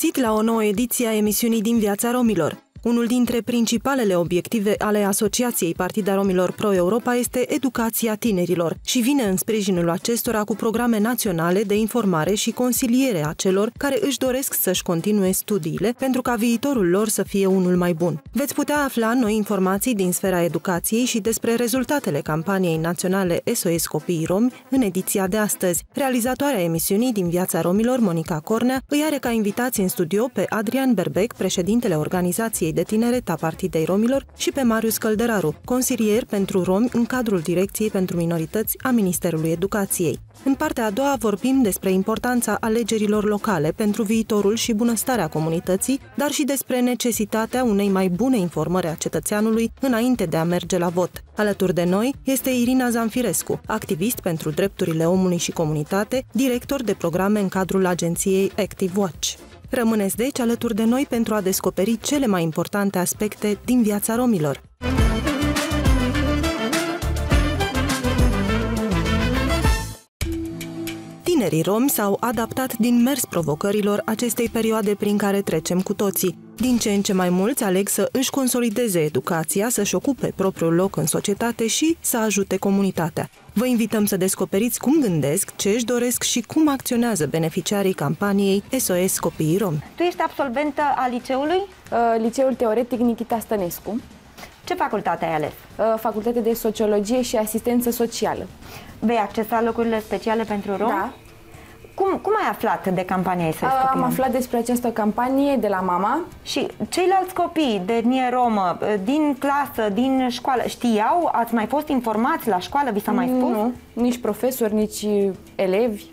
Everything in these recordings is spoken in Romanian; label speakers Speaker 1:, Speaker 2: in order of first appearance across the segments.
Speaker 1: găsit la o nouă ediție a emisiunii din viața romilor. Unul dintre principalele obiective ale Asociației Partida Romilor Pro-Europa este educația tinerilor și vine în sprijinul acestora cu programe naționale de informare și consiliere a celor care își doresc să-și continue studiile pentru ca viitorul lor să fie unul mai bun. Veți putea afla noi informații din sfera educației și despre rezultatele campaniei naționale SOS Copiii Romi în ediția de astăzi. Realizatoarea emisiunii din viața romilor, Monica Cornea, îi are ca invitați în studio pe Adrian Berbec, președintele organizației Comisiei de Tineret a Partidei Romilor și pe Marius Călderaru, consilier pentru romi în cadrul Direcției pentru Minorități a Ministerului Educației. În partea a doua vorbim despre importanța alegerilor locale pentru viitorul și bunăstarea comunității, dar și despre necesitatea unei mai bune informări a cetățeanului înainte de a merge la vot. Alături de noi este Irina Zanfirescu, activist pentru drepturile omului și comunitate, director de programe în cadrul agenției Active Watch. Rămâneți deci alături de noi pentru a descoperi cele mai importante aspecte din viața romilor. Tinerii romi s-au adaptat din mers provocărilor acestei perioade prin care trecem cu toții. Din ce în ce mai mulți aleg să își consolideze educația, să-și ocupe propriul loc în societate și să ajute comunitatea. Vă invităm să descoperiți cum gândesc, ce își doresc și cum acționează beneficiarii campaniei SOS Copiii Romi.
Speaker 2: Tu ești absolventă a liceului?
Speaker 3: Uh, Liceul Teoretic Nikita Stănescu.
Speaker 2: Ce facultate ai ales?
Speaker 3: Uh, Facultate de Sociologie și Asistență Socială.
Speaker 2: Vei accesa locurile speciale pentru romi?
Speaker 3: Da.
Speaker 2: Cum, cum ai aflat de campania SOS
Speaker 3: Uh,
Speaker 2: Copiii
Speaker 3: Am
Speaker 2: Romi?
Speaker 3: aflat despre această campanie de la mama.
Speaker 2: Și ceilalți copii de etnie romă, din clasă, din școală, știau? Ați mai fost informați la școală? Vi s-a mai spus?
Speaker 3: Nu, nici profesori, nici uh, elevi.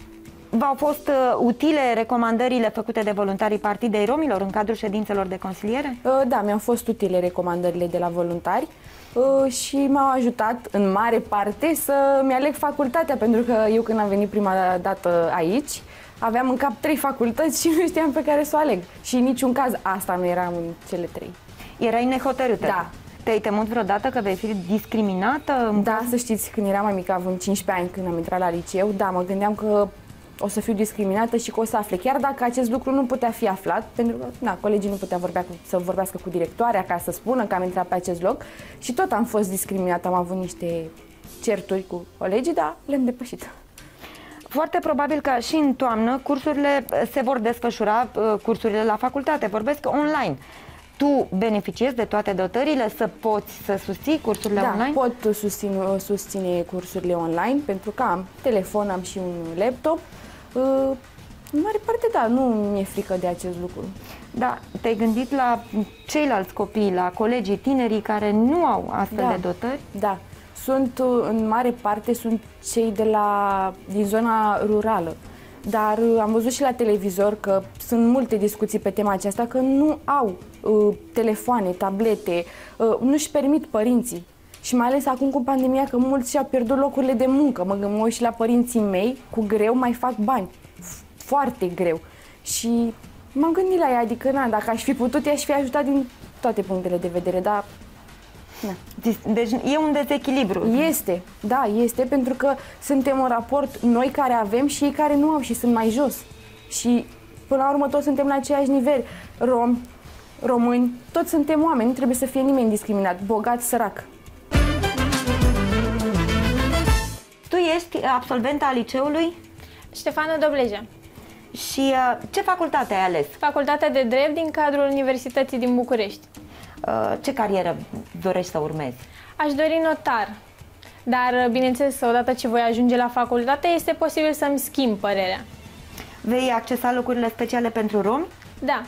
Speaker 2: V-au fost uh, utile recomandările făcute de voluntarii Partidei Romilor în cadrul ședințelor de consiliere?
Speaker 3: Uh, Da, mi-au fost utile recomandările de la voluntari uh, și m-au ajutat în mare parte să-mi aleg facultatea, pentru că eu când am venit prima dată aici, aveam în cap trei facultăți și nu știam pe care să o aleg. Și în niciun caz asta nu era în cele trei.
Speaker 2: Erai nehotărâtă?
Speaker 3: Da.
Speaker 2: Te-ai temut vreodată că vei fi discriminată?
Speaker 3: Da, să știți, când eram mai mică, având 15 ani, când am intrat la liceu, da, mă gândeam că o să fiu discriminată și că o să afle. Chiar dacă acest lucru nu putea fi aflat, pentru că, na, colegii nu puteau vorbea cu, să vorbească cu directoarea ca să spună că am intrat pe acest loc și tot am fost discriminată, am avut niște certuri cu colegii, dar le-am depășit.
Speaker 2: Foarte probabil că și în toamnă cursurile uh, se vor desfășura, uh, cursurile la facultate, vorbesc online. Tu beneficiezi de toate dotările să poți să susții cursurile
Speaker 3: da,
Speaker 2: online?
Speaker 3: pot susține, susține cursurile online pentru că am telefon, am și un laptop. Uh, În mare parte, da, nu mi-e frică de acest lucru.
Speaker 2: Da, te-ai gândit la ceilalți copii, la colegii tinerii care nu au astfel
Speaker 3: Da.
Speaker 2: de dotări?
Speaker 3: Da, sunt uh, în mare parte sunt cei de la din zona rurală. Dar uh, am văzut și la televizor că sunt multe discuții pe tema aceasta că nu au uh, telefoane, tablete, uh, nu-și permit părinții. Și mai ales acum cu pandemia că mulți și-au pierdut locurile de muncă. Mă gândesc și la părinții mei, cu greu mai fac bani. F- Foarte greu. Și m-am gândit la ea, adică na, dacă aș fi putut, i-aș fi ajutat din toate punctele de vedere, dar na.
Speaker 2: Deci e un dezechilibru.
Speaker 3: Este, da, este, pentru că suntem în raport noi care avem și ei care nu au și sunt mai jos. Și până la urmă toți suntem la același nivel. Romi, români, toți suntem oameni, nu trebuie să fie nimeni discriminat, bogat, sărac.
Speaker 2: Ești absolventă a liceului
Speaker 4: Ștefana Dobleja,
Speaker 2: și uh, ce facultate ai ales?
Speaker 4: Facultatea de Drept din cadrul Universității din București.
Speaker 2: Uh, ce carieră dorești să urmezi?
Speaker 4: Aș dori notar, dar bineînțeles, odată ce voi ajunge la facultate, este posibil să-mi schimb părerea.
Speaker 2: Vei accesa locurile speciale pentru romi?
Speaker 4: Da,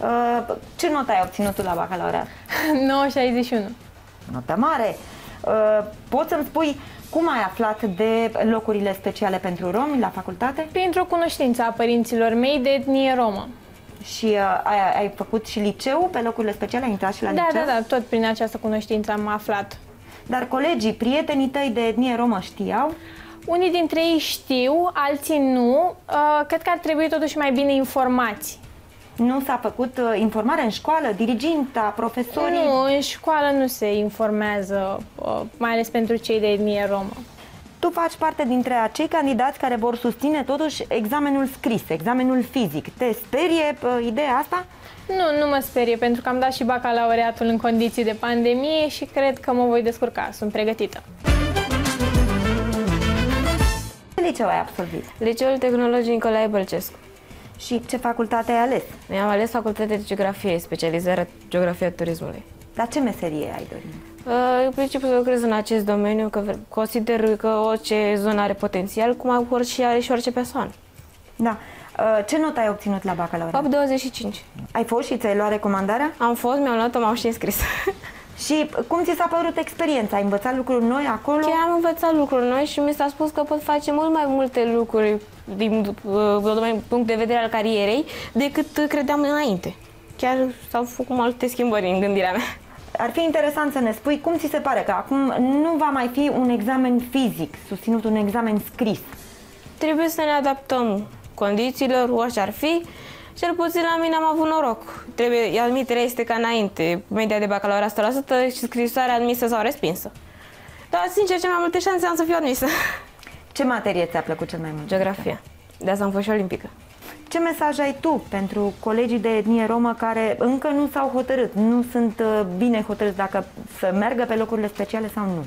Speaker 2: Uh, ce notă ai obținut tu la bacalaureat?
Speaker 4: 961.
Speaker 2: Notă mare. Uh, poți să-mi spui cum ai aflat de locurile speciale pentru romi la facultate?
Speaker 4: Printr-o cunoștință a părinților mei de etnie romă.
Speaker 2: Și uh, ai, ai făcut și liceu pe locurile speciale? Ai intrat și la
Speaker 4: Da,
Speaker 2: liceu?
Speaker 4: da, da, tot prin această cunoștință am aflat.
Speaker 2: Dar colegii, prietenii tăi de etnie romă știau?
Speaker 4: Unii dintre ei știu, alții nu. Uh, Cred că ar trebui totuși mai bine informați.
Speaker 2: Nu s-a făcut uh, informare în școală, diriginta, profesorii?
Speaker 4: Nu, în școală nu se informează, uh, mai ales pentru cei de etnie romă.
Speaker 2: Tu faci parte dintre acei candidați care vor susține totuși examenul scris, examenul fizic. Te sperie uh, ideea asta?
Speaker 4: Nu, nu mă sperie, pentru că am dat și bacalaureatul în condiții de pandemie și cred că mă voi descurca, sunt pregătită.
Speaker 2: Ce liceu ai absolvit?
Speaker 5: Liceul Tehnologic Nicolae Bălcescu.
Speaker 2: Și ce facultate ai ales?
Speaker 5: Mi-am ales facultatea de geografie, specializarea geografia turismului.
Speaker 2: La ce meserie ai dorit?
Speaker 5: Uh, În principiu să lucrez în acest domeniu, că vre- consider că orice zonă are potențial, cum are orice, are și orice persoană.
Speaker 2: Da. Uh, Ce notă ai obținut la bacalaureat?
Speaker 5: 825.
Speaker 2: Ai fost și ți-ai luat recomandarea?
Speaker 5: Am fost, mi-am luat-o, m-am și înscris.
Speaker 2: Și cum ți s-a părut experiența? Ai învățat lucruri noi acolo?
Speaker 5: Chiar am învățat lucruri noi și mi s-a spus că pot face mult mai multe lucruri din uh, punct de vedere al carierei decât uh, credeam înainte. Chiar s-au făcut multe schimbări în gândirea mea.
Speaker 2: Ar fi interesant să ne spui cum ți se pare că acum nu va mai fi un examen fizic, susținut un examen scris.
Speaker 5: Trebuie să ne adaptăm condițiilor, orice ar fi. Cel puțin la mine am avut noroc. Trebuie, admiterea este ca înainte, media de bacalaureat 100% și scrisoarea admisă sau respinsă. Dar, sincer, ce mai multe șanse am să fiu admisă.
Speaker 2: Ce materie ți-a plăcut cel mai mult?
Speaker 5: Geografia. De asta am fost și olimpică.
Speaker 2: Ce mesaj ai tu pentru colegii de etnie romă care încă nu s-au hotărât, nu sunt uh, bine hotărâți dacă să meargă pe locurile speciale sau nu?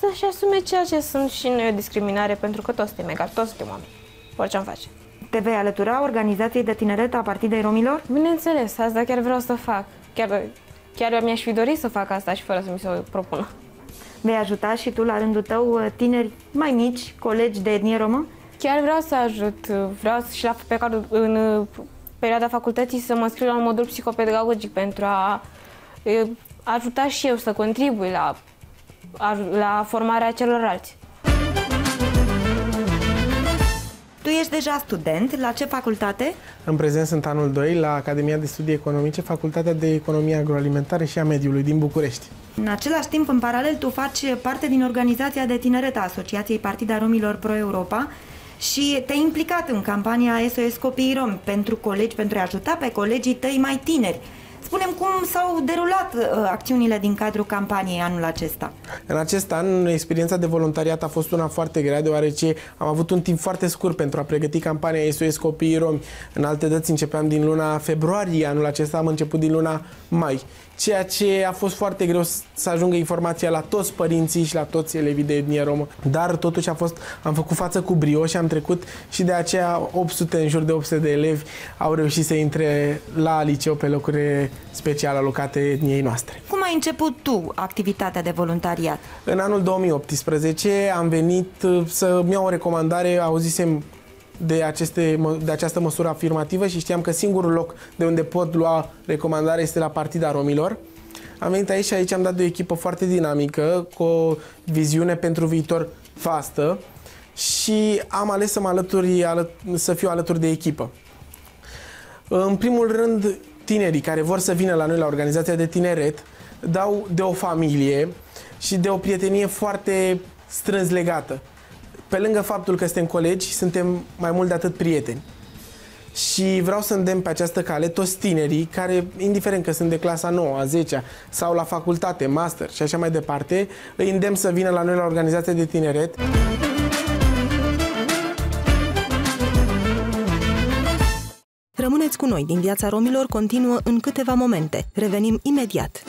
Speaker 5: Să-și asume ceea ce sunt și noi o discriminare, pentru că toți suntem egali, toți suntem oameni. Orice am face.
Speaker 2: Te vei alătura organizației de tineret a Partidei Romilor?
Speaker 5: Bineînțeles, asta chiar vreau să fac. Chiar, chiar mi-aș fi dorit să fac asta și fără să mi se propună.
Speaker 2: Vei ajuta și tu la rândul tău uh, tineri mai mici, colegi de etnie romă?
Speaker 5: Chiar vreau să ajut, vreau și la, pe cadrul, în uh, perioada facultății să mă scriu la un modul psihopedagogic pentru a uh, ajuta și eu să contribui la, la formarea celorlalți.
Speaker 2: Tu ești deja student, la ce facultate?
Speaker 6: În prezent sunt anul 2 la Academia de Studii Economice, Facultatea de Economie Agroalimentară și a Mediului din București.
Speaker 2: În același timp, în paralel, tu faci parte din organizația de tineret a Asociației Partida Romilor Pro-Europa și te-ai implicat în campania SOS Copiii Romi pentru colegi, pentru a ajuta pe colegii tăi mai tineri. Spunem cum s-au derulat uh, acțiunile din cadrul campaniei anul acesta.
Speaker 6: În acest an, experiența de voluntariat a fost una foarte grea, deoarece am avut un timp foarte scurt pentru a pregăti campania SOS Copiii Romi. În alte dăți începeam din luna februarie, anul acesta am început din luna mai. Ceea ce a fost foarte greu să ajungă informația la toți părinții și la toți elevii de etnie romă. Dar totuși a fost, am făcut față cu brioș și am trecut și de aceea 800, în jur de 800 de elevi au reușit să intre la liceu pe locuri special alocate etniei noastre.
Speaker 2: Cum ai început tu activitatea de voluntariat?
Speaker 6: În anul 2018 am venit uh, să-mi iau o recomandare, auzisem de, aceste, mă- de această măsură afirmativă și știam că singurul loc de unde pot lua recomandare este la Partida Romilor. Am venit aici și aici am dat de o echipă foarte dinamică, cu o viziune pentru viitor vastă și am ales să mă alături, ală, să fiu alături de echipă. În primul rând, tinerii care vor să vină la noi la organizația de tineret dau de o familie și de o prietenie foarte strâns legată. Pe lângă faptul că suntem colegi, suntem mai mult de atât prieteni. Și vreau să îndemn pe această cale toți tinerii care, indiferent că sunt de clasa 9, a 10 sau la facultate, master și așa mai departe, îi îndemn să vină la noi la organizația de tineret.
Speaker 1: Rămâneți cu noi din viața romilor continuă în câteva momente. Revenim imediat.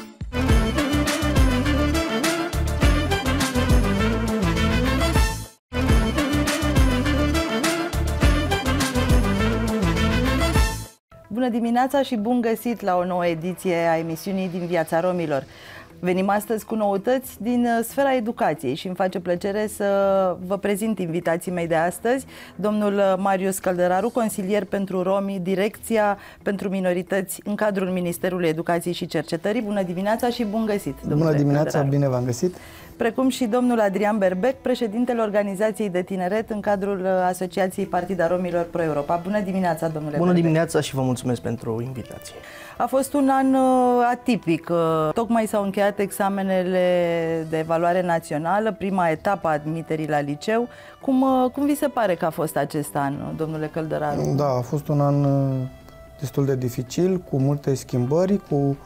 Speaker 7: Bună dimineața și bun găsit la o nouă ediție a emisiunii din Viața Romilor. Venim astăzi cu noutăți din uh, sfera educației și îmi face plăcere să vă prezint invitații mei de astăzi, domnul uh, Marius Căldăraru, consilier pentru romi, direcția pentru minorități în cadrul Ministerului Educației și Cercetării. Bună dimineața și bun găsit, domnule
Speaker 8: Bună dimineața,
Speaker 7: Căldăraru.
Speaker 8: bine v-am găsit.
Speaker 7: Precum și domnul Adrian Berbec, președintele Organizației de Tineret în cadrul uh, Asociației Partida Romilor Pro-Europa. Bună dimineața, domnule
Speaker 8: Bună
Speaker 7: Berbec.
Speaker 8: dimineața și vă mulțumesc pentru invitație.
Speaker 7: A fost un an uh, atipic. Uh, Tocmai s-au încheiat examenele de evaluare națională, prima etapă a admiterii la liceu. Cum, uh, cum vi se pare că a fost acest an, domnule Căldăraru?
Speaker 8: Da, a fost un an uh, destul de dificil, cu multe schimbări, cu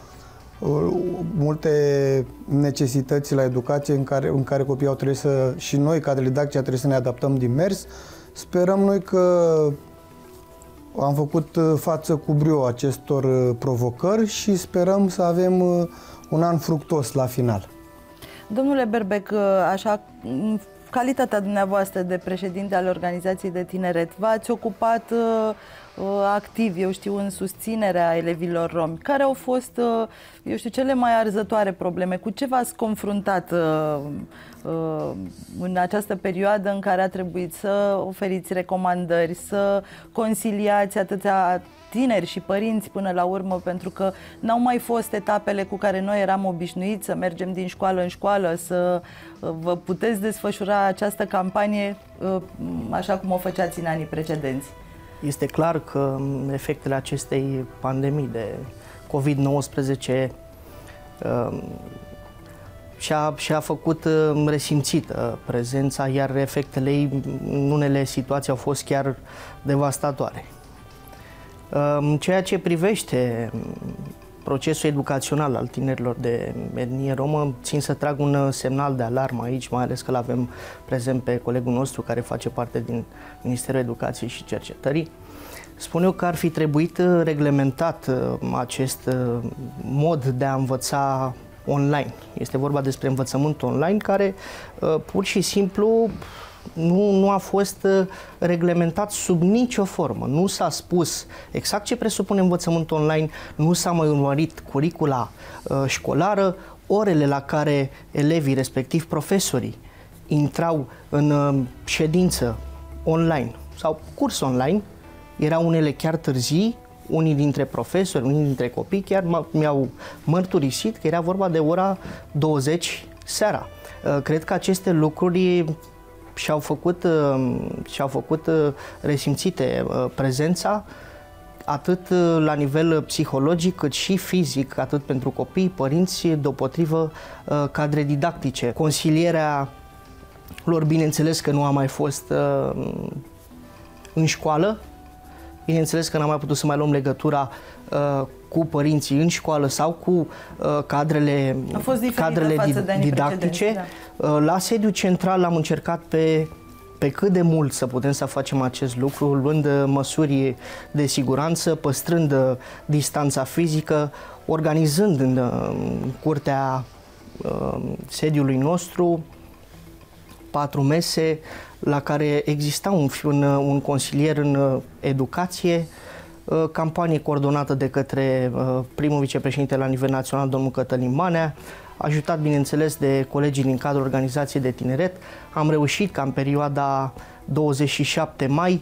Speaker 8: multe necesități la educație în care, în care copiii au trebuit să, și noi, ca didacție, trebuie să ne adaptăm din mers. Sperăm noi că am făcut uh, față cu brio acestor uh, provocări și sperăm să avem uh, un an fructos la final.
Speaker 7: Domnule Berbec, așa, în calitatea dumneavoastră de președinte al organizației de tineret, v-ați ocupat activ, eu știu, în susținerea elevilor romi. Care au fost, eu știu, cele mai arzătoare probleme? Cu ce v-ați confruntat Uh, în această perioadă în care a trebuit să oferiți recomandări, să conciliați atâția tineri și părinți până la urmă, pentru că n-au mai fost etapele cu care noi eram obișnuiți să mergem din școală în școală, să uh, vă puteți desfășura această campanie uh, așa cum o făceați în anii precedenți.
Speaker 9: Este clar că efectele acestei pandemii de COVID-19 și-a, și-a făcut uh, resimțită prezența, iar efectele ei în unele situații au fost chiar devastatoare. În ceea ce privește procesul educațional al tinerilor de etnie romă, țin să trag un uh, semnal de alarmă aici, mai ales că l-avem prezent pe colegul nostru care face parte din Ministerul Educației și Cercetării. Spun eu că ar fi trebuit uh, reglementat acest mod de a învăța online. Este vorba despre învățământ online care uh, pur și simplu nu, nu a fost uh, reglementat sub nicio formă. Nu s-a spus exact ce presupune învățământ online, nu s-a mai urmărit curicula uh, școlară, orele la care elevii, respectiv profesorii, intrau în uh, ședință online sau curs online, erau unele chiar târzii, unii dintre profesori, unii dintre copii chiar mi-au mărturisit că era vorba de ora 20 seara. Uh, cred că aceste lucruri și-au făcut, uh, și-au făcut uh, resimțite prezența atât la nivel psihologic cât și fizic, atât pentru copii, părinți, deopotrivă cadre didactice. Consilierea lor, bineînțeles că nu a mai fost în școală, Bineînțeles că n-am mai putut să mai luăm legătura uh, cu părinții în școală sau cu uh, cadrele,
Speaker 7: A fost
Speaker 9: cadrele
Speaker 7: față de
Speaker 9: didactice. Da. Uh, la sediu central am încercat pe pe cât de mult să putem să facem acest lucru, luând uh, măsuri de siguranță, păstrând uh, distanța fizică, organizând în uh, curtea sediului nostru patru mese la care exista un, un, un consilier în uh, educație, uh, campanie coordonată de către uh, primul vicepreședinte la nivel național, domnul Cătălin Manea, ajutat, bineînțeles, de colegii din cadrul organizației de tineret. Am reușit ca în perioada 27 mai,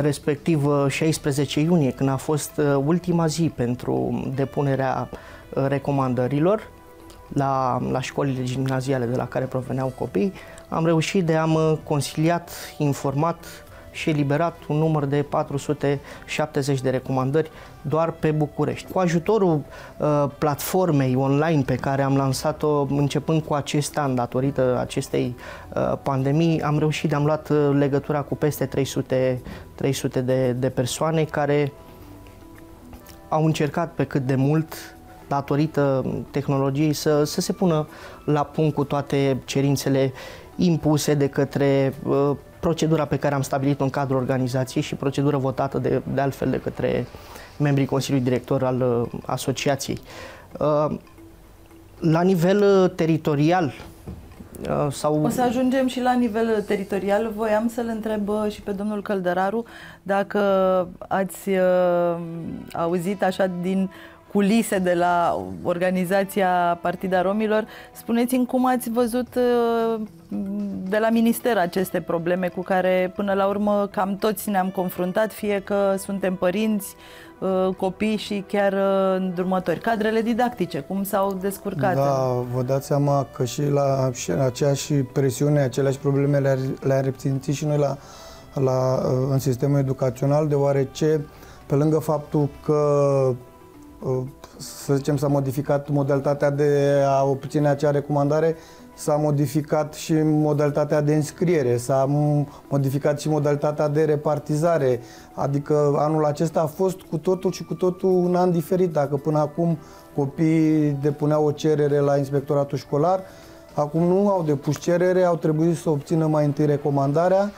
Speaker 9: respectiv 16 iunie, când a fost ultima zi pentru depunerea recomandărilor la, la școlile gimnaziale de la care proveneau copii, am reușit de am uh, consiliat, informat și eliberat un număr de 470 de recomandări doar pe București. Cu ajutorul uh, platformei online pe care am lansat-o începând cu acest an, datorită acestei uh, pandemii, am reușit de am luat uh, legătura cu peste 300, 300 de, de persoane care au încercat pe cât de mult datorită tehnologiei să, să se pună la punct cu toate cerințele impuse de către uh, procedura pe care am stabilit-o în cadrul organizației și procedură votată de, de altfel de către membrii Consiliului Director al uh, asociației. Uh, la nivel uh, teritorial,
Speaker 7: uh, sau... O să ajungem și la nivel teritorial. Voiam să-l întreb uh, și pe domnul Căldăraru dacă ați uh, auzit așa din culise de la organizația Partida Romilor. Spuneți-mi cum ați văzut uh, de la minister aceste probleme cu care până la urmă cam toți ne-am confruntat, fie că suntem părinți, uh, copii și chiar uh, îndrumători. Cadrele didactice, cum s-au descurcat?
Speaker 8: Da, vă dați seama că și la și aceeași presiune, aceleași probleme le-a, le resimțit și noi la, la, în sistemul educațional, deoarece pe lângă faptul că să zicem, s-a modificat modalitatea de a obține acea recomandare, s-a modificat și modalitatea de înscriere, s-a modificat și modalitatea de repartizare, adică anul acesta a fost cu totul și cu totul un an diferit. Dacă până acum copiii depuneau o cerere la inspectoratul școlar, acum nu au depus cerere, au trebuit să obțină mai întâi recomandarea.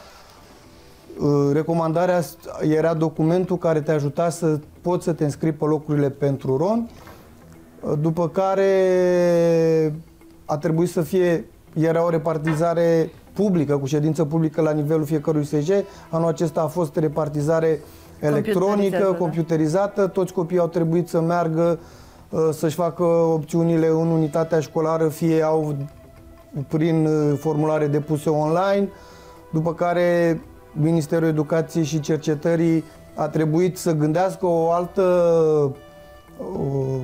Speaker 8: Uh, recomandarea era documentul care te ajuta să poți să te înscrii pe locurile pentru romi, uh, după care a trebuit să fie, era o repartizare publică, cu ședință publică la nivelul fiecărui SJ. Anul acesta a fost repartizare electronică, da. computerizată. Toți copiii au trebuit să meargă uh, să-și facă opțiunile în unitatea școlară, fie au prin uh, formulare depuse online, după care Ministerul Educației și Cercetării a trebuit să gândească o altă uh,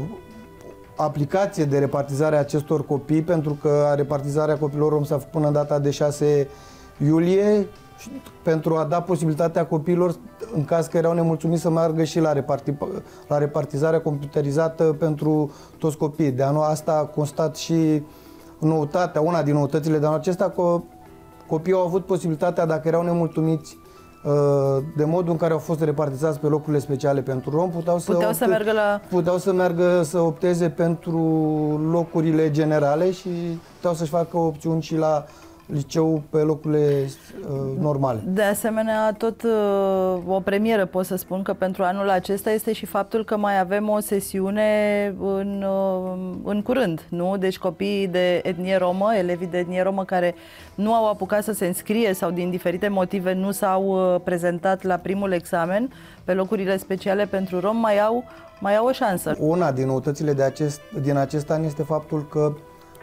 Speaker 8: aplicație de repartizare a acestor copii, pentru că repartizarea copilor rom s-a făcut până în data de 6 iulie pentru a da posibilitatea copiilor, în caz că erau nemulțumiți, să meargă și la, reparti, la repartizarea computerizată pentru toți copiii. De anul asta a constat și noutatea, una din noutățile de anul acesta, că copiii au avut posibilitatea, dacă erau nemulțumiți Uh, de modul în care au fost repartizați pe locurile speciale pentru rom, puteau să,
Speaker 7: puteau opte, să meargă la...
Speaker 8: puteau să meargă să opteze pentru locurile generale și puteau să-și facă opțiuni și la liceu pe locurile uh, normale.
Speaker 7: De asemenea, tot uh, o premieră pot să spun că pentru anul acesta este și faptul că mai avem o sesiune în, uh, în curând, nu? Deci copiii de etnie romă, elevii de etnie romă care nu au apucat să se înscrie sau din diferite motive nu s-au uh, prezentat la primul examen pe locurile speciale pentru rom, mai au, mai au o șansă.
Speaker 8: Una din noutățile de acest, din acest an este faptul că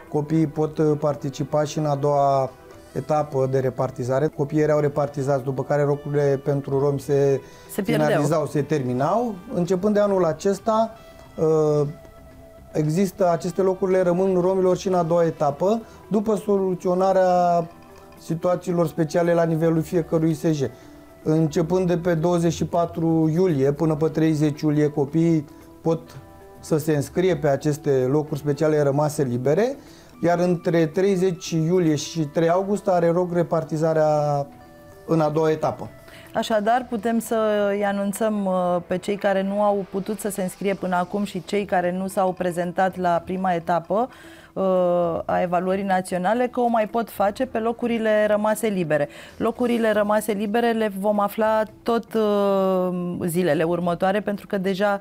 Speaker 8: Copiii pot uh, participa și în a doua etapă de repartizare. Copiii erau repartizați, după care locurile pentru romi se,
Speaker 7: se
Speaker 8: finalizau, se terminau. Începând de anul acesta, uh, există aceste locurile rămân romilor și în a doua etapă, după soluționarea situațiilor speciale la nivelul fiecărui SJ. Începând de pe 24 iulie până pe 30 iulie, copiii pot să se înscrie pe aceste locuri speciale rămase libere iar între 30 iulie și 3 august are rog repartizarea în a doua etapă.
Speaker 7: Așadar, putem să îi anunțăm uh, pe cei care nu au putut să se înscrie până acum și cei care nu s-au prezentat la prima etapă uh, a evaluării naționale că o mai pot face pe locurile rămase libere. Locurile rămase libere le vom afla tot uh, zilele următoare pentru că deja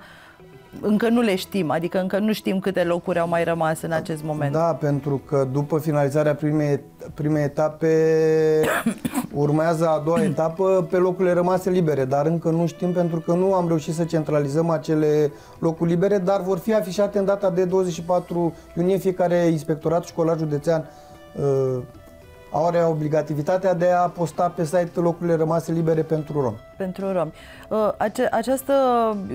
Speaker 7: încă nu le știm, adică încă nu știm câte locuri au mai rămas în acest moment.
Speaker 8: Da, pentru că după finalizarea primei, primei etape urmează a doua etapă pe locurile rămase libere, dar încă nu știm pentru că nu am reușit să centralizăm acele locuri libere, dar vor fi afișate în data de 24 iunie fiecare inspectorat școlar județean uh, are obligativitatea de a posta pe site locurile rămase libere pentru romi.
Speaker 7: Pentru romi. Uh, ace- această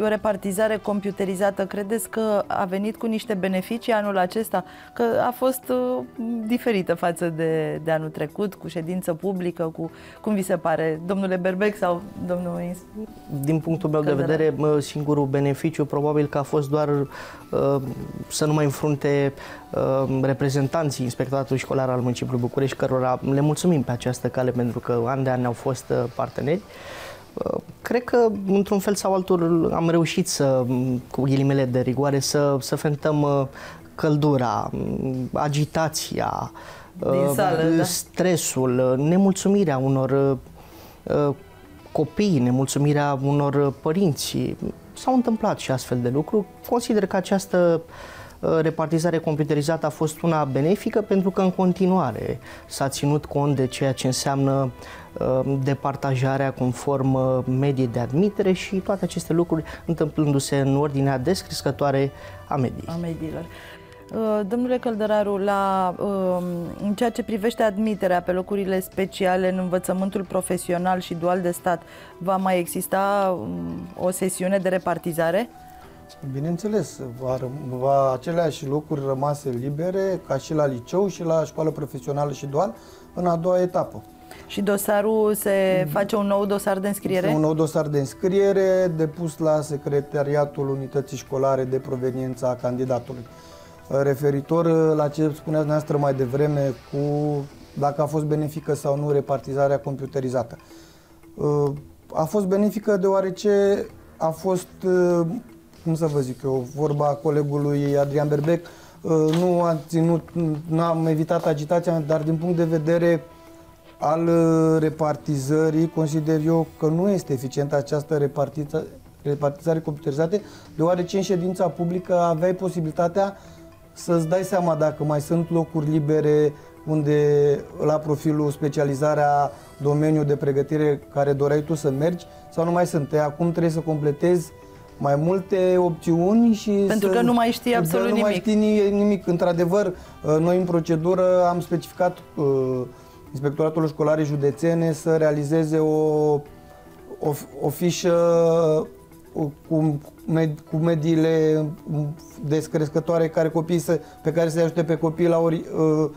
Speaker 7: repartizare computerizată, credeți că a venit cu niște beneficii anul acesta? Că a fost uh, diferită față de, de anul trecut, cu ședință publică, cu cum vi se pare, domnule Berbec sau domnul Ins?
Speaker 9: Din punctul meu de vedere, singurul beneficiu probabil că a fost doar uh, să nu mai înfrunte uh, reprezentanții Inspectoratului Școlar al Municipiului București, cărora le mulțumim pe această cale pentru că an de an au fost uh, parteneri. Uh, cred că, într-un fel sau altul, am reușit să, cu ghilimele de rigoare, să, să fentăm uh, căldura, agitația,
Speaker 7: Din sală, da.
Speaker 9: stresul, nemulțumirea unor copii, nemulțumirea unor părinți. S-au întâmplat și astfel de lucruri. Consider că această uh, Uh, repartizare computerizată a fost una benefică pentru că în continuare s-a ținut cont de ceea ce înseamnă uh, departajarea conform uh, mediei de admitere și toate aceste lucruri întâmplându-se în ordinea descrescătoare a mediei.
Speaker 7: A mediilor. Domnule Căldăraru, la, um, în ceea ce privește admiterea pe locurile speciale în învățământul profesional și dual de stat, va mai exista um, o sesiune de repartizare?
Speaker 8: Bineînțeles, va, va aceleași locuri rămase libere ca și la liceu și la școală profesională și dual în a doua etapă.
Speaker 7: Și dosarul se face un nou dosar de înscriere?
Speaker 8: Un nou dosar de înscriere depus la Secretariatul Unității Școlare de Proveniență a candidatului. referitor uh, la ce spuneați dumneavoastră mai devreme cu dacă a fost benefică sau nu repartizarea computerizată. Uh, a fost benefică deoarece a fost, uh, cum să vă zic eu, vorba colegului Adrian Berbec, nu a ținut, nu am evitat agitația, dar din punct de vedere al repartizării, consider eu că nu este eficientă această repartizare, repartizare computerizată, deoarece în ședința publică aveai posibilitatea să-ți dai seama dacă mai sunt locuri libere unde la profilul specializarea domeniul de pregătire care doreai tu să mergi sau nu mai sunt. Acum trebuie să completezi mai multe opțiuni și
Speaker 7: Pentru
Speaker 8: să,
Speaker 7: că nu mai știi absolut
Speaker 8: nu
Speaker 7: nimic.
Speaker 8: mai știi nimic. Într-adevăr, uh, noi în procedură am specificat uh, Inspectoratul Școlare Județene să realizeze o, o, o fișă cu, med, cu mediile descrescătoare care copiii să, pe care să-i ajute pe copii la ori, uh,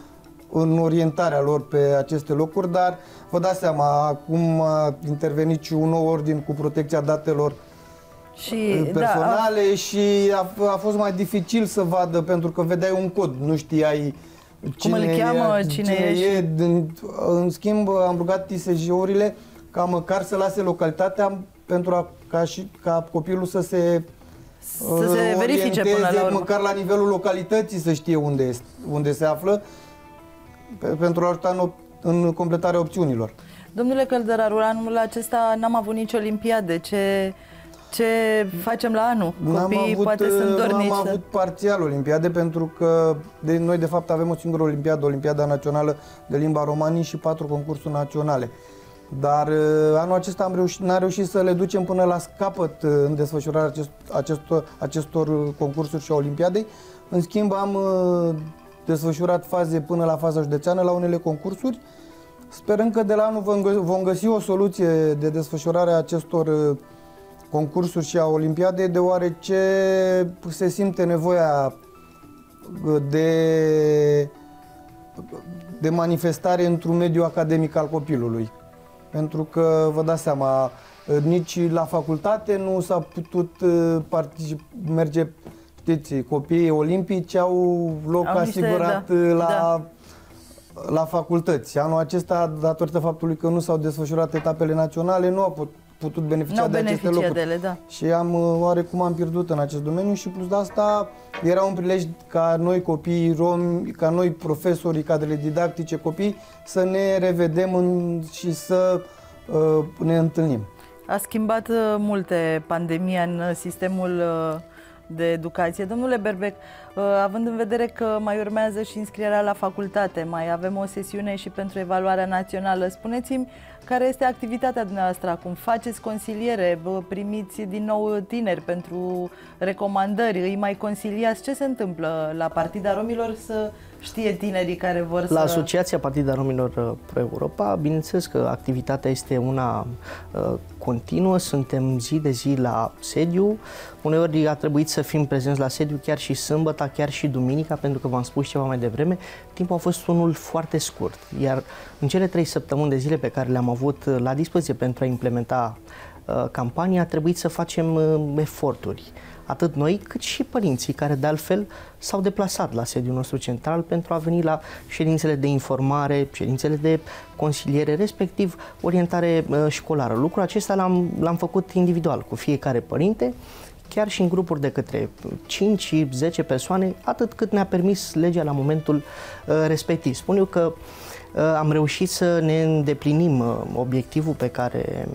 Speaker 8: în orientarea lor pe aceste locuri, dar vă dați seama, acum a intervenit și un nou ordin cu protecția datelor și, personale da, a... și a, a fost mai dificil să vadă pentru că vedeai un cod, nu știai
Speaker 7: cine, Cum îl cheamă, cine, cine e. e.
Speaker 8: În, în schimb, am rugat ISJ-urile ca măcar să lase localitatea pentru a, ca, și, ca copilul să se
Speaker 7: să se verifice până la urmă.
Speaker 8: măcar la nivelul localității să știe unde, este, unde se află pe, pentru a ajuta în, în completarea opțiunilor.
Speaker 7: Domnule Căldăraru, anul acesta n-am avut nici olimpiade. Ce, ce facem la anul? Copiii avut, poate sunt dornici.
Speaker 8: Am avut parțial olimpiade pentru că de, noi de fapt avem o singură olimpiadă, Olimpiada Națională de Limba Romanii și patru concursuri naționale. Dar uh, anul acesta am reușit, n-am reușit să le ducem până la capăt uh, în desfășurarea acest, acestor, acestor concursuri și a Olimpiadei. În schimb, am uh, desfășurat faze până la faza județeană la unele concursuri. Sperăm că de la anul vom găsi o soluție de desfășurare a acestor concursuri și a Olimpiadei, deoarece se simte nevoia de, de manifestare într-un mediu academic al copilului pentru că vă dați seama, nici la facultate nu s-a putut uh, particip, merge, știți, copiii olimpici au loc au asigurat niște, da, uh, la, da. la facultăți. Anul acesta, datorită faptului că nu s-au desfășurat etapele naționale, nu au putut putut beneficia de aceste locuri.
Speaker 7: De ele, da.
Speaker 8: Și am uh, oarecum am pierdut în acest domeniu și plus de asta era un prilej ca noi copiii romi, ca noi profesorii, cadrele didactice, copii, să ne revedem în, și să uh, ne întâlnim.
Speaker 7: A schimbat uh, multe pandemia în uh, sistemul uh, de educație. Domnule Berbec, uh, având în vedere că mai urmează și înscrierea la facultate, mai avem o sesiune și pentru evaluarea națională, spuneți-mi care este activitatea dumneavoastră acum? Faceți consiliere, primiți din nou tineri pentru recomandări, îi mai consiliați? Ce se întâmplă la Partida Romilor să știe tinerii care vor
Speaker 9: la
Speaker 7: să...
Speaker 9: La Asociația Partida Romilor uh, Pro Europa, bineînțeles că activitatea este una uh, continuă, suntem zi de zi la sediu, uneori a trebuit să fim prezenți la sediu chiar și sâmbătă, chiar și duminica, pentru că v-am spus ceva mai devreme, timpul a fost unul foarte scurt, iar în cele trei săptămâni de zile pe care le-am avut uh, la dispoziție pentru a implementa uh, campania, a trebuit să facem uh, eforturi atât noi cât și părinții care de altfel s-au deplasat la sediul nostru central pentru a veni la ședințele de informare, ședințele de consiliere, respectiv orientare uh, școlară. Lucrul acesta l-am, l-am făcut individual cu fiecare părinte, chiar și în grupuri de către 5 și 10 persoane, atât cât ne-a permis legea la momentul uh, respectiv. Spun eu că uh, am reușit să ne îndeplinim uh, obiectivul pe care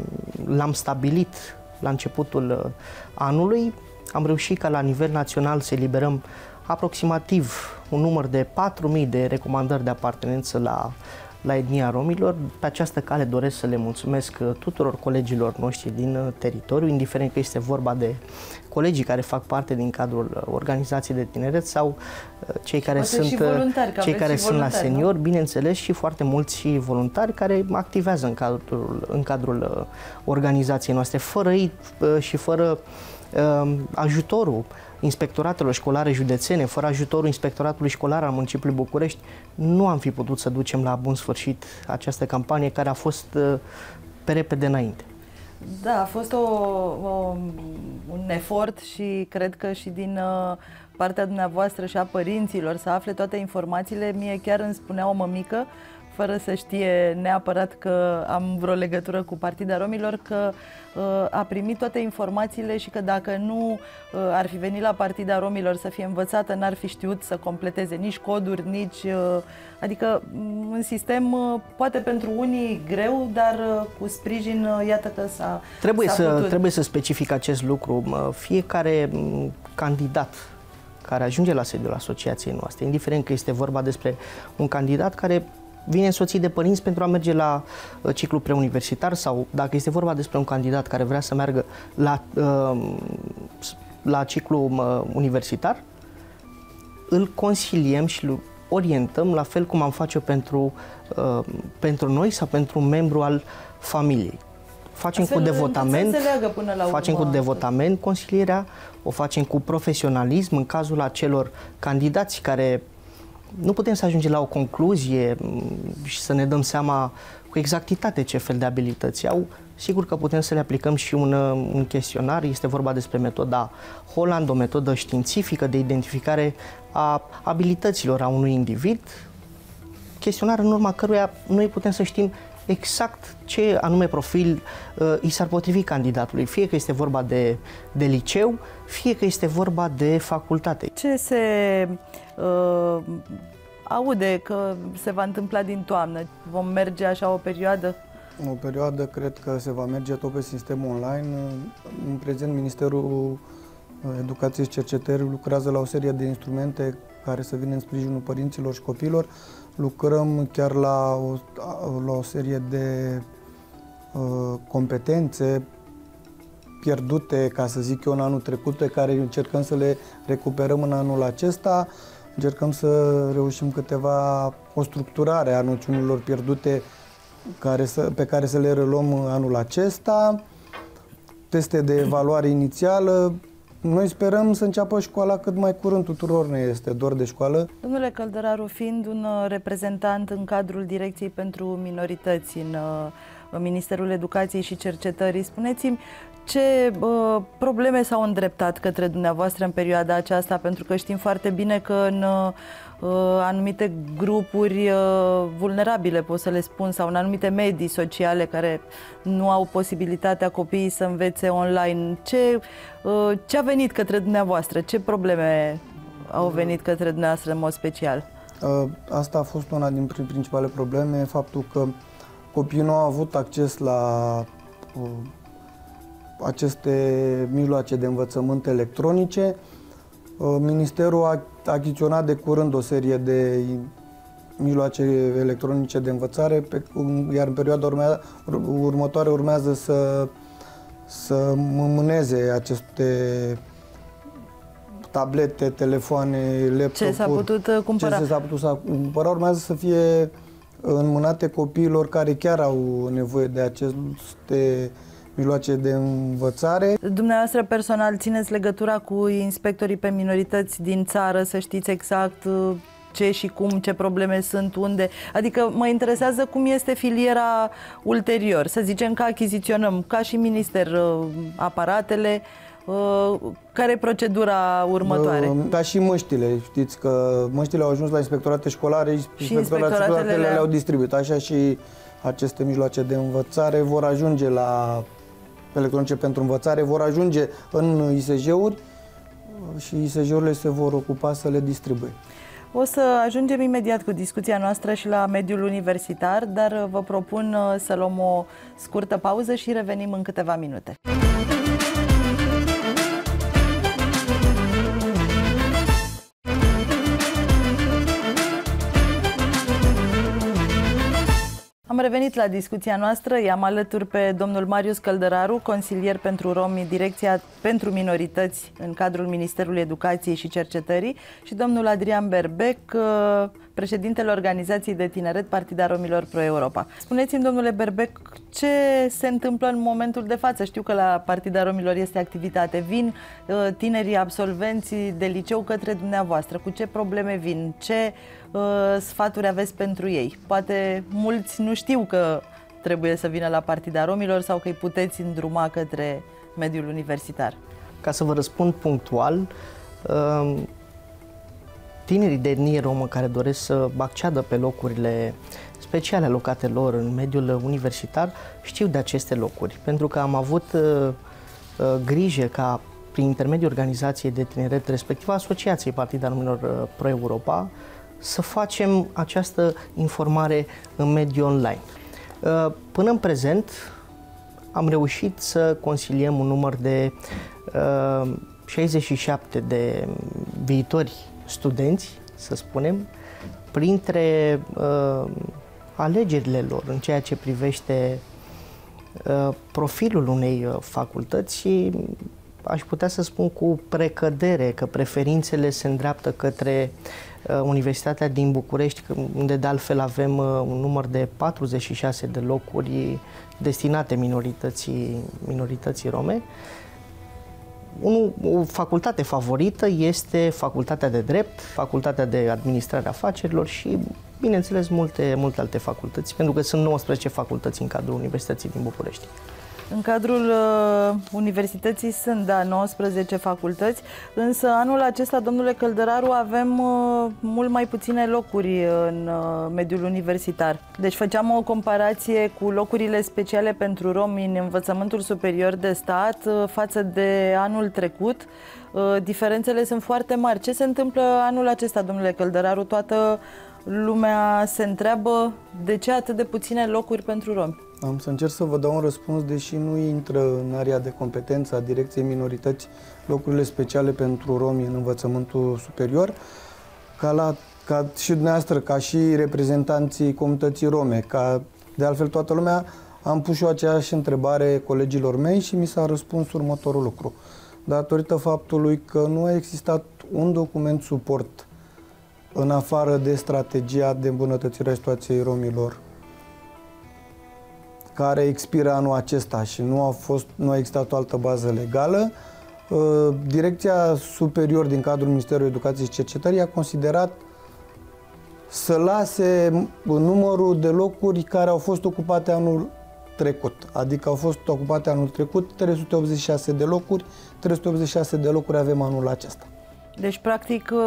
Speaker 9: l-am stabilit la începutul uh, anului, am reușit ca la nivel național să eliberăm aproximativ un număr de 4.000 de recomandări de apartenență la, la etnia romilor. Pe această cale doresc să le mulțumesc tuturor colegilor noștri din teritoriu, indiferent că este vorba de colegii care fac parte din cadrul organizației de tineret sau uh, cei care sunt, cei care sunt la senior, nu? bineînțeles, și foarte mulți și voluntari care activează în cadrul, în cadrul uh, organizației noastre. Fără ei uh, și fără Ehm, ajutorul inspectoratelor școlare județene, fără ajutorul inspectoratului școlar al municipiului București, nu am fi putut să ducem la bun sfârșit această campanie care a fost eh, pe repede înainte.
Speaker 7: Da, a fost o, o, un efort și cred că și din uh, partea dumneavoastră și a părinților, să afle toate informațiile, mie chiar îmi spunea o mămică fără să știe neapărat că am vreo legătură cu Partida Romilor, că uh, a primit toate informațiile și că dacă nu uh, ar fi venit la Partida Romilor să fie învățată, n-ar fi știut să completeze nici coduri, nici... Uh, adică mm, un sistem, uh, poate pentru unii greu, dar uh, cu sprijin, uh, iată că s-a
Speaker 9: Trebuie,
Speaker 7: s-a
Speaker 9: să,
Speaker 7: putut.
Speaker 9: trebuie să specific acest lucru. Mă, Fiecare m, candidat care ajunge la sediul asociației noastre, indiferent că este vorba despre un candidat care vine însoțit de părinți pentru a merge la uh, ciclu preuniversitar sau dacă este vorba despre un candidat care vrea să meargă la, uh, la ciclu uh, universitar, îl consiliem și îl orientăm la fel cum am face-o pentru, uh, pentru noi sau pentru un membru al familiei. Facem
Speaker 7: Astfel
Speaker 9: cu
Speaker 7: încât să
Speaker 9: devotament,
Speaker 7: înțeleagă până la
Speaker 9: facem
Speaker 7: urmă.
Speaker 9: cu devotament consilierea, o facem cu profesionalism în cazul acelor candidați care nu putem să ajungem la o concluzie m, și să ne dăm seama cu exactitate ce fel de abilități au. Sigur că putem să le aplicăm și un, uh, un chestionar. Este vorba despre metoda Holland, o metodă științifică de identificare a abilităților a unui individ, chestionar în urma căruia noi putem să știm exact ce anume profil uh, i s-ar potrivi candidatului, fie că este vorba de, de liceu, fie că este vorba de facultate.
Speaker 7: Ce se uh, aude că se va întâmpla din toamnă? Vom merge așa o perioadă?
Speaker 8: O perioadă cred că se va merge tot pe sistem online. În prezent, Ministerul Educației și Cercetării lucrează la o serie de instrumente care să vină în sprijinul părinților și copilor. Lucrăm chiar la o, la o serie de uh, competențe pierdute, ca să zic eu, în anul trecut, pe care încercăm să le recuperăm în anul acesta. Încercăm să reușim câteva, o structurare a noțiunilor pierdute care să, pe care să le reluăm anul acesta, teste de evaluare inițială. Noi sperăm să înceapă școala cât mai curând, tuturor ne este dor de școală.
Speaker 7: Domnule Căldăraru, fiind un uh, reprezentant în cadrul Direcției pentru Minorități în uh, Ministerul Educației și Cercetării, spuneți-mi ce uh, probleme s-au îndreptat către dumneavoastră în perioada aceasta, pentru că știm foarte bine că în uh, anumite grupuri uh, vulnerabile, pot să le spun, sau în anumite medii sociale care nu au posibilitatea copiii să învețe online, ce, uh, ce a venit către dumneavoastră? Ce probleme au venit către dumneavoastră în mod special?
Speaker 8: Uh, Asta a fost una din prin- principale probleme, faptul că copiii nu au avut acces la uh, aceste mijloace de învățământ electronice. Uh, Ministerul a achiziționat de curând o serie de mijloace electronice de învățare, pe, iar în perioada urmea, următoare urmează să, să mâneze aceste tablete, telefoane, laptopuri.
Speaker 7: Ce s-a putut uh, cumpăra?
Speaker 8: Ce s-a putut să cumpăra urmează să fie înmânate copiilor care chiar au nevoie de aceste mijloace de învățare.
Speaker 7: Dumneavoastră personal țineți legătura cu inspectorii pe minorități din țară să știți exact uh, ce și cum, ce probleme sunt, unde. Adică mă interesează cum este filiera ulterior. Să zicem că achiziționăm ca și minister uh, aparatele, uh, care e procedura următoare?
Speaker 8: Uh, Ca și măștile, știți că măștile au ajuns la inspectorate școlare și
Speaker 7: inspectoratele
Speaker 8: inspectoratele
Speaker 7: le-au-
Speaker 8: le-au distribuit. Așa și aceste mijloace de învățare vor ajunge la electronice pentru învățare, vor ajunge în ISJ-uri și ISJ-urile se vor ocupa să le distribuie.
Speaker 7: O să ajungem imediat cu discuția noastră și la mediul universitar, dar uh, vă propun uh, să luăm o scurtă pauză și revenim în câteva minute. Revenit la discuția noastră. I-am alături pe domnul Marius Căldăraru, consilier pentru romi, Direcția pentru Minorități în cadrul Ministerului Educației și Cercetării și domnul Adrian Berbec, uh, președintele Organizației de Tineret Partida Romilor Pro Europa. Spuneți-mi, domnule Berbec, ce se întâmplă în momentul de față? Știu că la Partida Romilor este activitate. Vin uh, tinerii absolvenți de liceu către dumneavoastră. Cu ce probleme vin? Ce uh, sfaturi aveți pentru ei? Poate mulți nu știu că trebuie să vină la Partida Romilor sau că îi puteți îndruma către mediul universitar.
Speaker 9: Ca să vă răspund punctual, uh, tinerii de etnie romă care doresc să acceadă pe locurile speciale alocate lor în mediul universitar știu de aceste locuri, pentru că am avut uh, uh, grijă ca prin intermediul organizației de tineret, respectiv Asociației Partida Numelor uh, Pro-Europa, să facem această informare în mediul online. Uh, până în prezent am reușit să consiliem un număr de uh, 67 de viitori studenți, să spunem, printre uh, alegerile lor în ceea ce privește uh, profilul unei uh, facultăți și aș putea să spun cu precădere că preferințele se îndreaptă către uh, Universitatea din București, unde de altfel avem uh, un număr de 46 de locuri destinate minorității, minorității rome. Unu, o facultate favorită este facultatea de drept, facultatea de administrare a afacerilor și, bineînțeles, multe, multe alte facultăți, pentru că sunt 19 facultăți în cadrul Universității din București.
Speaker 7: În cadrul uh, universității sunt, da, 19 facultăți, însă anul acesta, domnule Căldăraru, avem uh, mult mai puține locuri în uh, mediul universitar. Deci făceam o comparație cu locurile speciale pentru romi în învățământul superior de stat uh, față de anul trecut. Uh, diferențele sunt foarte mari. Ce se întâmplă anul acesta, domnule Căldăraru? Toată lumea se întreabă de ce atât de puține locuri pentru romi.
Speaker 8: Am să încerc să vă dau un răspuns, deși nu intră în area de competență a Direcției Minorități locurile speciale pentru romi în învățământul superior, ca, la, ca și dumneavoastră, ca și reprezentanții comunității rome, ca de altfel toată lumea, am pus și eu aceeași întrebare colegilor mei și mi s-a răspuns următorul lucru. Datorită faptului că nu a existat un document suport în afară de strategia de îmbunătățire a situației romilor care expiră anul acesta și nu a, fost, nu a existat o altă bază legală, uh, Direcția Superior din cadrul Ministerului Educației și Cercetării a considerat să lase numărul de locuri care au fost ocupate anul trecut. Adică au fost ocupate anul trecut 386 de locuri, 386 de locuri avem anul acesta.
Speaker 7: Deci, practic, uh,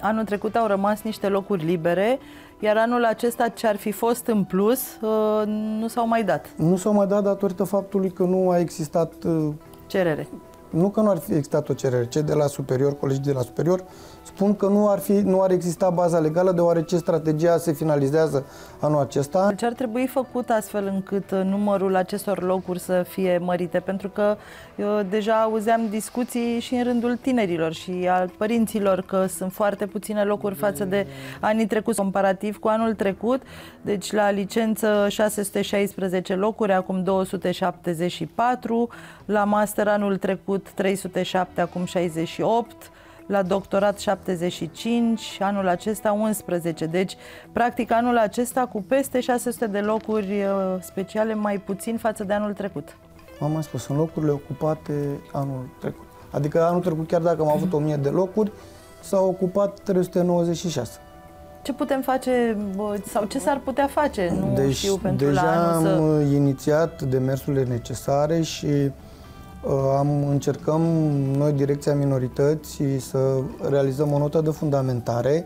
Speaker 7: anul trecut au rămas niște locuri libere iar anul acesta ce ar fi fost în plus uh, nu s-au mai dat.
Speaker 8: Nu s-au mai dat datorită faptului că nu a existat uh,
Speaker 7: cerere.
Speaker 8: Nu că nu ar fi existat o cerere, cei de la superior, colegii de la superior, spun că nu ar, fi, nu ar exista baza legală deoarece strategia se finalizează anul acesta.
Speaker 7: Ce ar trebui făcut astfel încât numărul acestor locuri să fie mărite? Pentru că eu deja auzeam discuții și în rândul tinerilor și al părinților că sunt foarte puține locuri față de anii trecuți, comparativ cu anul trecut. Deci la licență 616 locuri, acum 274, la master anul trecut 307, acum 68, la doctorat 75, anul acesta 11. Deci, practic, anul acesta cu peste 600 de locuri uh, speciale, mai puțin față de anul trecut.
Speaker 8: Am mai spus, în locurile ocupate anul trecut. Adică anul trecut, chiar dacă am avut 1000 de locuri, s-au ocupat 396.
Speaker 7: Ce putem face sau ce s-ar putea face? Nu deci, știu pentru
Speaker 8: deja
Speaker 7: la
Speaker 8: anul
Speaker 7: să...
Speaker 8: am inițiat demersurile necesare și Uh, am, încercăm noi, Direcția Minorității, să realizăm o notă de fundamentare.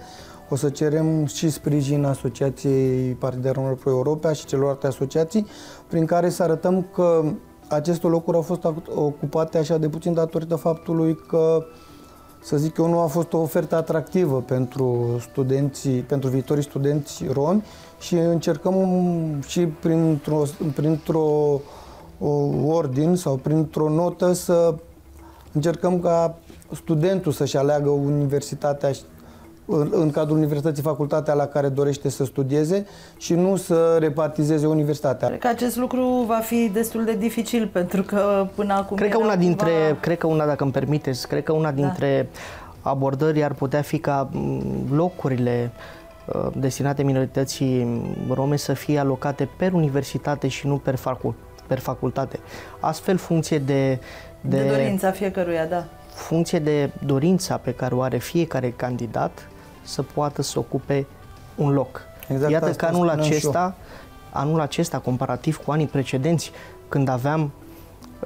Speaker 8: O să cerem și sprijin Asociației Partidelor Pro Europea și celorlalte asociații, prin care să arătăm că aceste locuri au fost ocupate așa de puțin datorită faptului că să zic eu, nu a fost o ofertă atractivă pentru studenții, pentru viitorii studenți romi și încercăm și printr-o, printr-o o ordin sau printr-o notă să încercăm ca studentul să-și aleagă universitatea în, în cadrul universității, facultatea la care dorește să studieze și nu să repartizeze universitatea.
Speaker 7: Cred că acest lucru va fi destul de dificil pentru că până acum
Speaker 9: Cred că una dintre, cumva... cred că una, dacă îmi permiteți, cred că una da. dintre da. abordări ar putea fi ca locurile uh, destinate minorității rome să fie alocate per universitate și nu per facultate per facultate. Astfel, funcție de...
Speaker 7: De, de dorința fiecăruia, da.
Speaker 9: Funcție de dorința pe care o are fiecare candidat să poată să ocupe un loc. Exact Iată că anul acesta, anul acesta, comparativ cu anii precedenți, când aveam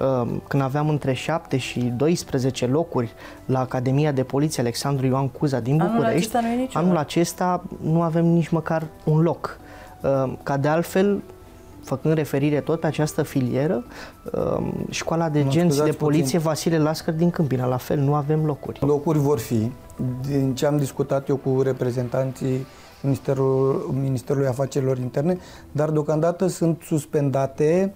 Speaker 9: um, când aveam între 7 și 12 locuri la Academia de Poliție Alexandru Ioan Cuza din
Speaker 7: Anul
Speaker 9: București,
Speaker 7: acesta nu e niciuna.
Speaker 9: anul acesta nu avem nici măcar un loc. Um, Ca de altfel, făcând referire tot pe această filieră, um, școala de
Speaker 8: Mă
Speaker 9: genți de
Speaker 8: scuzați
Speaker 9: poliție
Speaker 8: puțin.
Speaker 9: Vasile Lascăr din Câmpina, la fel, nu avem locuri.
Speaker 8: Locuri vor fi. Din ce am discutat eu cu reprezentanții Ministerul, Ministerului Afacerilor Interne, dar deocamdată sunt suspendate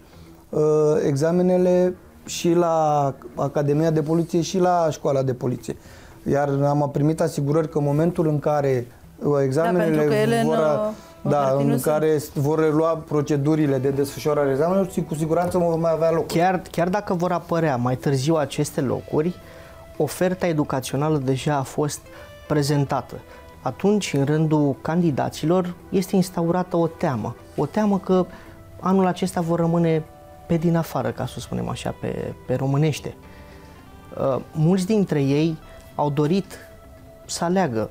Speaker 8: uh, examenele și la Academia de Poliție și la Școala de Poliție. Iar am primit asigurări că în momentul în care uh, examenele
Speaker 7: pentru că ele în,
Speaker 8: vor,
Speaker 7: uh, în
Speaker 8: da,
Speaker 7: hârtii nu
Speaker 8: în
Speaker 7: sunt.
Speaker 8: care vor relua procedurile de desfășurare a examenelor, și cu siguranță vom mai avea loc.
Speaker 9: Chiar, chiar dacă vor apărea mai târziu aceste locuri, oferta educațională deja a fost prezentată. Atunci, în rândul candidaților, este instaurată o teamă. O teamă că anul acesta vor rămâne pe din afară, ca să spunem așa, pe, pe românește. Uh, mulți dintre ei au dorit să aleagă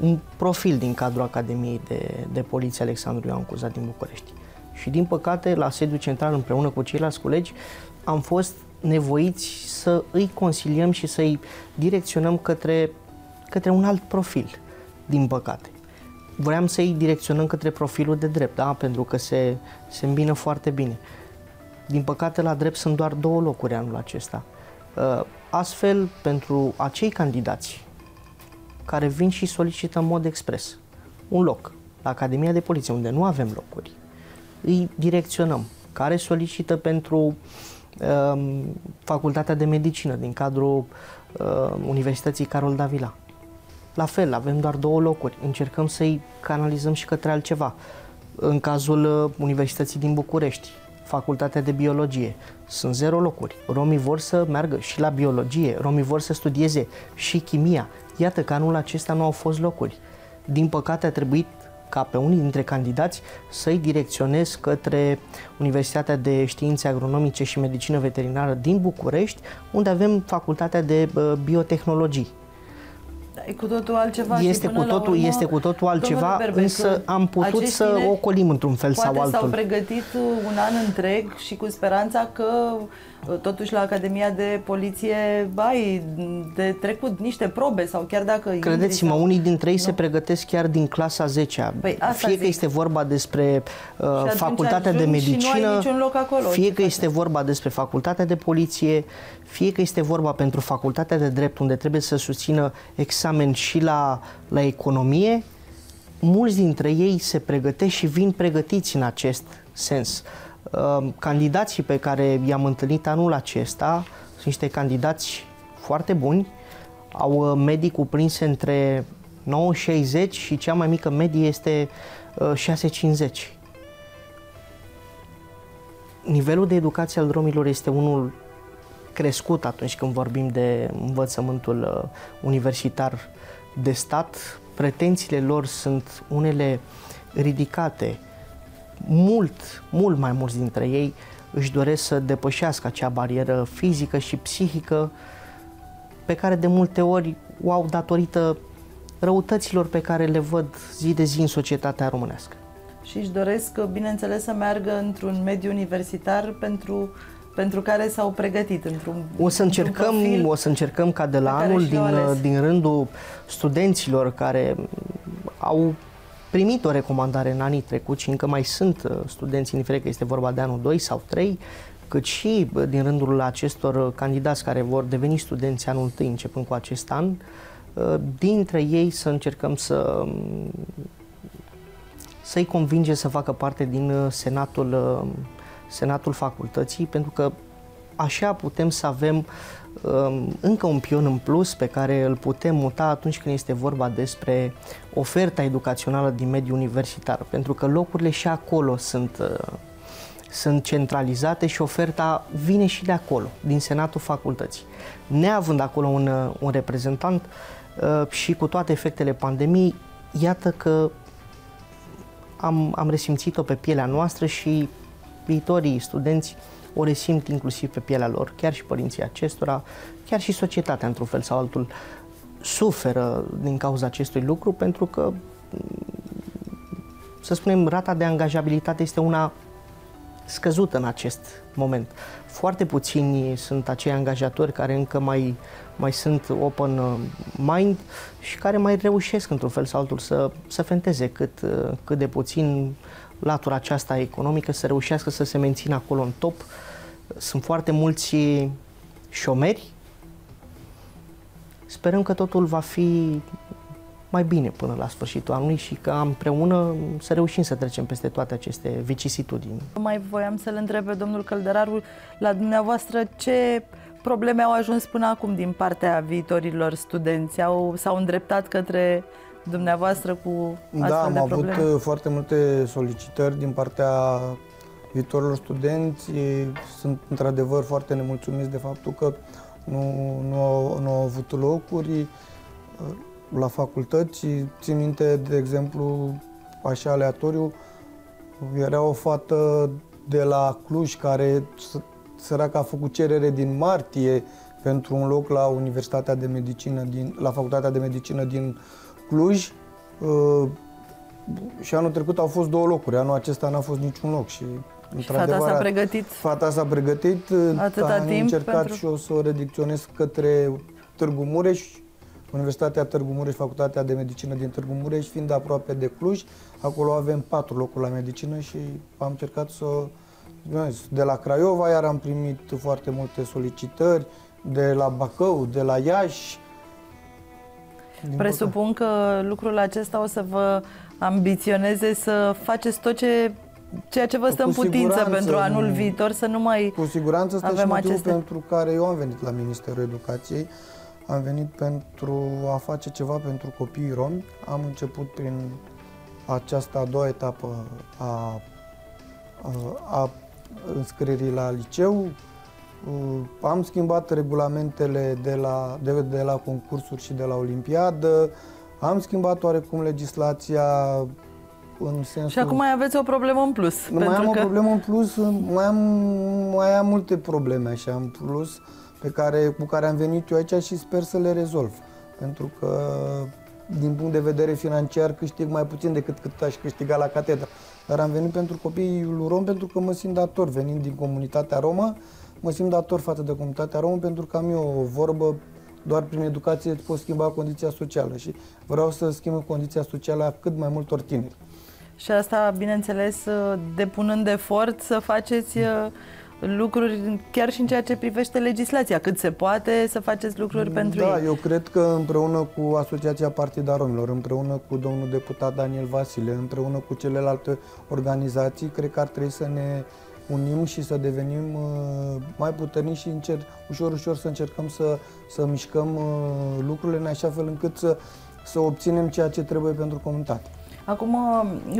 Speaker 9: un profil din cadrul Academiei de, de Poliție Alexandru Ioan Cuza din București. Și din păcate, la sediul central, împreună cu ceilalți colegi, am fost nevoiți să îi consiliem și să-i direcționăm către, către un alt profil, din păcate. Vreau să-i direcționăm către profilul de drept, da? pentru că se, se îmbină foarte bine. Din păcate, la drept sunt doar două locuri anul acesta. Uh, Astfel, pentru acei candidați care vin și solicită în mod expres un loc la Academia de Poliție, unde nu avem locuri, îi direcționăm. Care solicită pentru um, Facultatea de Medicină din cadrul uh, Universității Carol Davila. La fel, avem doar două locuri. Încercăm să-i canalizăm și către altceva. În cazul uh, Universității din București, Facultatea de Biologie, sunt zero locuri. Romii vor să meargă și la biologie, romii vor să studieze și chimia. Iată că anul acesta nu au fost locuri. Din păcate a trebuit ca pe unii dintre candidați să-i direcționez către Universitatea de Științe Agronomice și Medicină Veterinară din București, unde avem Facultatea de uh, Biotehnologii.
Speaker 7: E cu totul altceva și
Speaker 9: Este
Speaker 7: până
Speaker 9: cu
Speaker 7: la
Speaker 9: totul,
Speaker 7: urmă,
Speaker 9: este cu totul altceva,
Speaker 7: domnule Berbec,
Speaker 9: însă am putut
Speaker 7: acești
Speaker 9: să
Speaker 7: tineri
Speaker 9: ocolim într-un fel sau
Speaker 7: Poate s-au
Speaker 9: altul.
Speaker 7: pregătit uh, un an întreg și cu speranța că uh, totuși la Academia de Poliție ai de trecut niște probe sau chiar dacă intri
Speaker 9: Credeți-mă,
Speaker 7: sau-
Speaker 9: unii dintre ei
Speaker 7: Nu.
Speaker 9: se pregătesc chiar din clasa 10
Speaker 7: Păi, asta
Speaker 9: Fie că
Speaker 7: zic.
Speaker 9: este vorba despre uh,
Speaker 7: atunci
Speaker 9: facultatea de
Speaker 7: ajungi și nu ai
Speaker 9: medicină,
Speaker 7: niciun loc acolo.
Speaker 9: fie
Speaker 7: Ce
Speaker 9: că
Speaker 7: faci?
Speaker 9: este vorba despre facultatea de poliție, fie că este vorba pentru facultatea de drept, unde trebuie să susțină examen și la, la economie, mulți dintre ei se pregătesc și vin pregătiți în acest sens. Uh, Candidații pe care i-am întâlnit anul acesta sunt niște candidați foarte buni, au uh, medii cuprinse între 9,60 și cea mai mică medie este uh, 6,50. Nivelul de educație al romilor este unul crescut atunci când vorbim de învățământul uh, universitar de stat. Pretențiile lor sunt unele ridicate. Mult, mult mai mulți dintre ei își doresc să depășească acea barieră fizică și psihică pe care de multe ori o au datorită răutăților pe care le văd zi de zi în societatea românească.
Speaker 7: Și își doresc, bineînțeles, să meargă într-un mediu universitar pentru, pentru care s-au pregătit, într-un
Speaker 9: O să
Speaker 7: într-un
Speaker 9: încercăm,
Speaker 7: profil
Speaker 9: o să încercăm ca de la
Speaker 7: pe care
Speaker 9: anul
Speaker 7: și
Speaker 9: din,
Speaker 7: l-au ales.
Speaker 9: din rândul studenților care au primit o recomandare în anii trecuți și încă mai sunt uh, studenți, indiferent că este vorba de anul 2 sau 3, cât și uh, din rândul acestor uh, candidați care vor deveni studenți anul 1 începând cu acest an, uh, dintre ei să încercăm să um, să-i convinge să facă parte din uh, senatul, uh, senatul facultății, pentru că așa putem să avem um, încă un pion în plus pe care îl putem muta atunci când este vorba despre oferta educațională din mediul universitar, pentru că locurile și acolo sunt, uh, sunt centralizate și oferta vine și de acolo, din senatul facultății. Neavând acolo un, uh, un reprezentant uh, și cu toate efectele pandemiei, iată că am, am resimțit-o pe pielea noastră și viitorii studenți o resimt inclusiv pe pielea lor, chiar și părinții acestora, chiar și societatea într-un fel sau altul suferă din cauza acestui lucru pentru că, să spunem, rata de angajabilitate este una scăzută în acest moment. Foarte puțini sunt acei angajatori care încă mai, mai sunt open mind și care mai reușesc într-un fel sau altul să, să fenteze cât, cât de puțin latura aceasta economică, să reușească să se mențină acolo în top. Sunt foarte mulți șomeri. Sperăm că totul va fi mai bine până la sfârșitul anului și că împreună să reușim să trecem peste toate aceste vicisitudini.
Speaker 7: Mai voiam să-l întreb pe domnul Căldăraru la dumneavoastră ce probleme au ajuns până acum din partea viitorilor studenți? Au, s-au îndreptat către dumneavoastră cu astfel
Speaker 8: da, am
Speaker 7: de
Speaker 8: avut
Speaker 7: probleme?
Speaker 8: uh, foarte multe solicitări din partea viitorilor studenți. Ei sunt într-adevăr foarte nemulțumiți de faptul că nu, nu, au, nu au avut locuri uh, la facultăți. Țin minte, de exemplu, așa aleatoriu, era o fată de la Cluj care săraca a făcut cerere din martie pentru un loc la Universitatea de Medicină din, la Facultatea de Medicină din Cluj. Uh, și anul trecut au fost două locuri, anul acesta n-a fost niciun loc și
Speaker 7: Și fata s-a pregătit
Speaker 8: Fata s-a pregătit,
Speaker 7: atâta
Speaker 8: am
Speaker 7: timp
Speaker 8: încercat
Speaker 7: pentru...
Speaker 8: și o să o redicționez către Târgu Mureș, Universitatea Târgu Mureș, Facultatea de Medicină din Târgu Mureș, fiind aproape de Cluj. Acolo avem patru locuri la medicină și am încercat să... De la Craiova, iar am primit foarte multe solicitări, de la Bacău, de la Iași. Din
Speaker 7: Presupun că lucrul acesta o să vă ambiționeze să faceți tot ce ceea ce vă stă
Speaker 8: Cu
Speaker 7: în putință
Speaker 8: siguranță,
Speaker 7: pentru anul
Speaker 8: nu.
Speaker 7: viitor să nu mai
Speaker 8: Cu siguranță este și
Speaker 7: avem
Speaker 8: motivul
Speaker 7: aceste...
Speaker 8: pentru care eu am venit la Ministerul Educației. Am venit pentru a face ceva pentru copiii romi. Am început prin această a doua etapă a, a, a înscrierii la liceu. Uh, Am schimbat regulamentele de la, de, de la concursuri și de la Olimpiadă. Am schimbat oarecum legislația în sensul...
Speaker 7: Și acum mai aveți o problemă în plus.
Speaker 8: Nu, mai
Speaker 7: pentru
Speaker 8: am
Speaker 7: că...
Speaker 8: o problemă în plus, mai am, mai am multe probleme așa în plus pe care, cu care am venit eu aici și sper să le rezolv. Pentru că din punct de vedere financiar câștig mai puțin decât cât aș câștiga la catedră. Dar am venit pentru copiii rom pentru că mă simt dator, venind din comunitatea romă, mă simt dator față de comunitatea romă pentru că am eu o vorbă doar prin educație îți poți schimba condiția socială și vreau să schimb condiția socială a cât mai multor tineri.
Speaker 7: Și asta, bineînțeles, depunând efort să faceți uh, lucruri chiar și în ceea ce privește legislația, cât se poate să faceți lucruri pentru
Speaker 8: Da,
Speaker 7: ei.
Speaker 8: eu cred că împreună cu Asociația Partida Romilor, împreună cu domnul deputat Daniel Vasile, împreună cu celelalte organizații, cred că ar trebui să ne unim și să devenim uh, mai puternici și încer, ușor, ușor să încercăm să, să mișcăm uh, lucrurile în așa fel încât să, să obținem ceea ce trebuie pentru comunitate.
Speaker 7: Acum,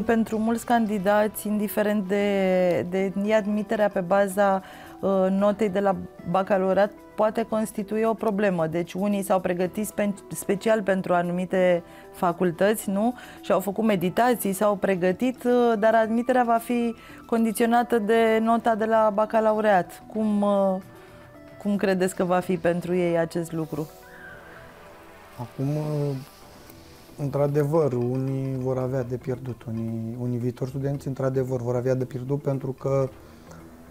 Speaker 7: pentru mulți candidați, indiferent de, de admiterea pe baza uh, notei de la bacalaureat, poate constitui o problemă. Deci unii s-au pregătit spe- special pentru anumite facultăți, nu? Și au făcut meditații, s-au pregătit, uh, dar admiterea va fi condiționată de nota de la bacalaureat. Cum, uh, cum credeți că va fi pentru ei acest lucru?
Speaker 8: Acum, uh, într-adevăr, unii vor avea de pierdut, unii, unii viitori studenți, într-adevăr, vor avea de pierdut pentru că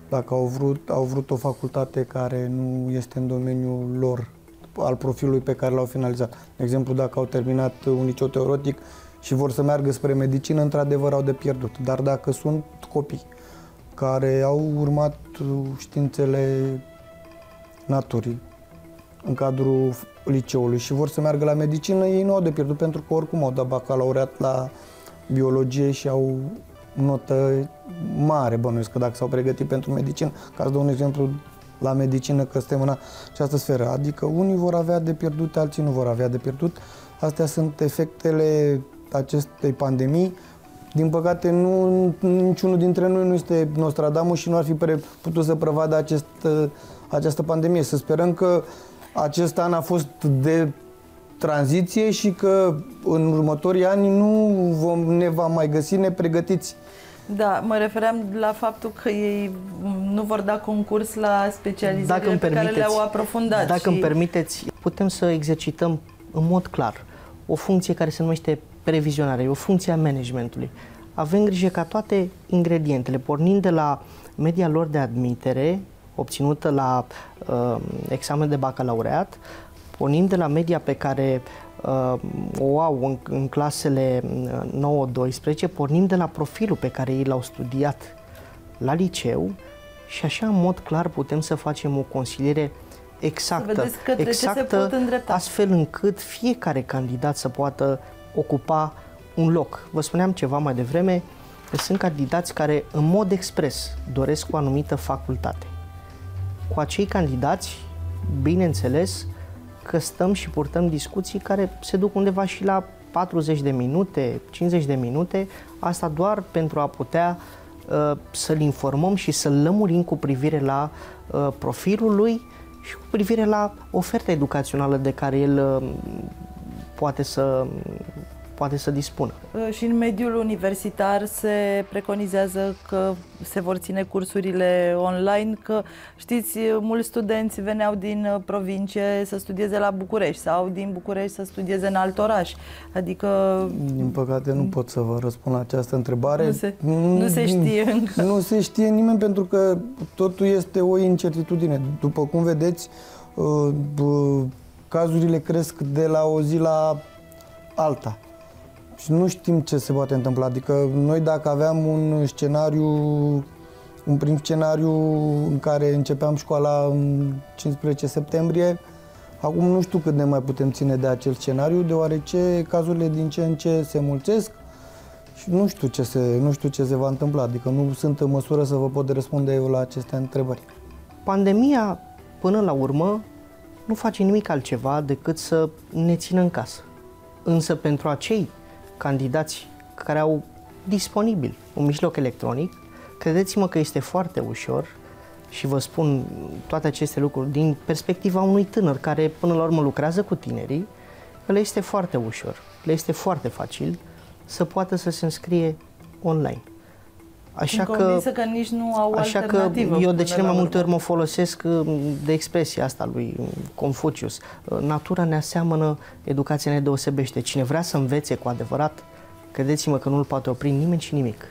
Speaker 8: dacă au vrut, au vrut o facultate care nu este în domeniul lor, al profilului pe care l-au finalizat. De exemplu, dacă au terminat un liceu teoretic și vor să meargă spre medicină, într-adevăr au de pierdut. Dar dacă sunt copii care au urmat științele naturii în cadrul liceului și vor să meargă la medicină, ei nu au de pierdut pentru că oricum au dat bacalaureat la biologie și au notă mare, bănuiesc că dacă s-au pregătit pentru medicină, ca să dau un exemplu la medicină, că suntem în această sferă. Adică unii vor avea de pierdut, alții nu vor avea de pierdut. Astea sunt efectele acestei pandemii. Din păcate, nu, niciunul dintre noi nu este Nostradamus și nu ar fi pre- putut să prevadă acest, această pandemie. Să sperăm că acest an a fost de tranziție și că în următorii ani nu vom, ne va mai găsi nepregătiți.
Speaker 7: Da, mă refeream la faptul că ei nu vor da concurs la specializările pe care le-au aprofundat.
Speaker 9: Dacă
Speaker 7: și...
Speaker 9: îmi permiteți, putem să exercităm în mod clar o funcție care se numește previzionare, o funcție a managementului. Avem grijă ca toate ingredientele, pornind de la media lor de admitere obținută la uh, examen de bacalaureat, pornind de la media pe care uh, o au în, în clasele 9-12, pornim de la profilul pe care ei l-au studiat la liceu și așa în mod clar putem să facem o consiliere exactă, exactă astfel încât fiecare candidat să poată ocupa un loc. Vă spuneam ceva mai devreme, că sunt candidați care în mod expres doresc o anumită facultate. Cu acei candidați, bineînțeles, că stăm și purtăm discuții care se duc undeva și la 40 de minute, 50 de minute, asta doar pentru a putea uh, să-l informăm și să-l lămurim cu privire la uh, profilul lui și cu privire la oferta educațională de care el uh, poate să poate să dispună.
Speaker 7: Uh, și în mediul universitar se preconizează că se vor ține cursurile online, că știți, mulți studenți veneau din uh, provincie să studieze la București sau din București să studieze în alt oraș. Adică...
Speaker 8: Din păcate nu pot să vă răspund la această întrebare. Nu
Speaker 7: se, nu se știe încă.
Speaker 8: Nu se știe nimeni pentru că totul este o incertitudine. După cum vedeți, uh, cazurile cresc de la o zi la alta și nu știm ce se poate întâmpla. Adică noi dacă aveam un scenariu, un prim scenariu în care începeam școala în 15 septembrie, acum nu știu cât ne mai putem ține de acel scenariu, deoarece cazurile din ce în ce se mulțesc și nu știu ce se, nu știu ce se va întâmpla. Adică nu sunt în măsură să vă pot răspunde eu la aceste întrebări.
Speaker 9: Pandemia, până la urmă, nu face nimic altceva decât să ne țină în casă. Însă pentru acei candidați care au disponibil un mijloc electronic, credeți-mă că este foarte ușor și vă spun toate aceste lucruri din perspectiva unui tânăr care până la urmă lucrează cu tinerii, le este foarte ușor, le este foarte facil să poată să se înscrie online.
Speaker 7: Așa că, că nici nu au
Speaker 9: așa că eu de cele mai multe ori mă folosesc uh, de expresia asta lui Confucius. Uh, natura ne aseamănă, educația ne deosebește. Cine vrea să învețe cu adevărat, credeți-mă că nu îl poate opri nimeni și nimic.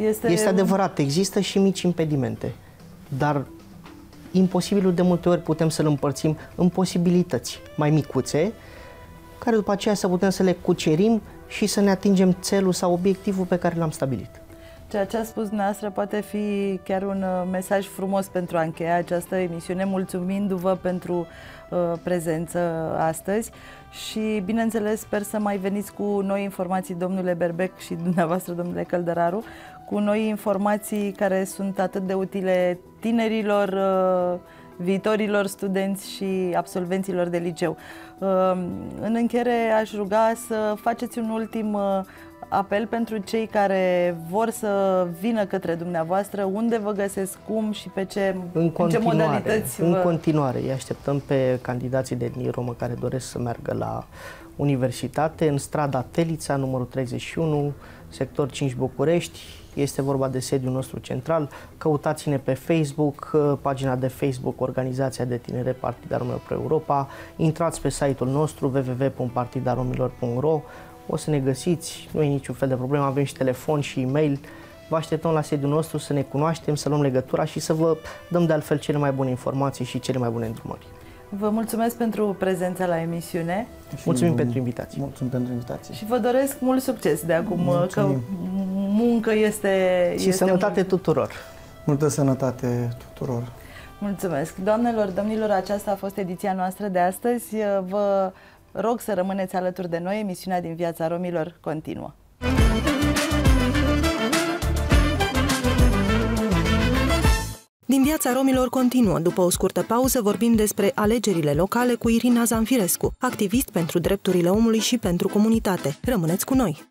Speaker 9: Este, este adevărat, există și mici impedimente, dar imposibilul de multe ori putem să-l împărțim în posibilități mai micuțe, care după aceea să putem să le cucerim și să ne atingem țelul sau obiectivul pe care l-am stabilit.
Speaker 7: Ceea ce a spus dumneavoastră poate fi chiar un uh, mesaj frumos pentru a încheia această emisiune, mulțumindu-vă pentru uh, prezență astăzi și, bineînțeles, sper să mai veniți cu noi informații, domnule Berbec și dumneavoastră, domnule Căldăraru, cu noi informații care sunt atât de utile tinerilor, uh, viitorilor studenți și absolvenților de liceu. Uh, în încheiere aș ruga să faceți un ultim uh, apel pentru cei care vor să vină către dumneavoastră, unde vă găsesc, cum și pe ce,
Speaker 9: în,
Speaker 7: ce modalități
Speaker 9: În vă... continuare, îi așteptăm pe candidații de etnie romă care doresc să meargă la universitate, în strada Telița, numărul 31, sector 5 București. Este vorba de sediul nostru central. Căutați-ne pe Facebook, uh, pagina de Facebook Organizația de Tinere Partida Romilor Pro Europa. Intrați pe site-ul nostru www.partidaromilor.ro o să ne găsiți, nu e niciun fel de problemă, avem și telefon și e-mail. Vă așteptăm la sediul nostru să ne cunoaștem, să luăm legătura și să vă dăm de altfel cele mai bune informații și cele mai bune îndrumări.
Speaker 7: Vă mulțumesc pentru prezența la emisiune.
Speaker 9: Și Mulțumim pentru invitație.
Speaker 8: Mulțumim pentru invitație.
Speaker 7: Și vă doresc mult succes de acum, Mulțumim. că muncă este...
Speaker 9: Și este sănătate mult... tuturor.
Speaker 8: Multă sănătate tuturor.
Speaker 7: Mulțumesc. Doamnelor, domnilor, aceasta a fost ediția noastră de astăzi. Vă Rog să rămâneți alături de noi, emisiunea din viața romilor continuă.
Speaker 1: Din viața romilor continuă. După o scurtă pauză vorbim despre alegerile locale cu Irina Zanfirescu, activist pentru drepturile omului și pentru comunitate. Rămâneți cu noi!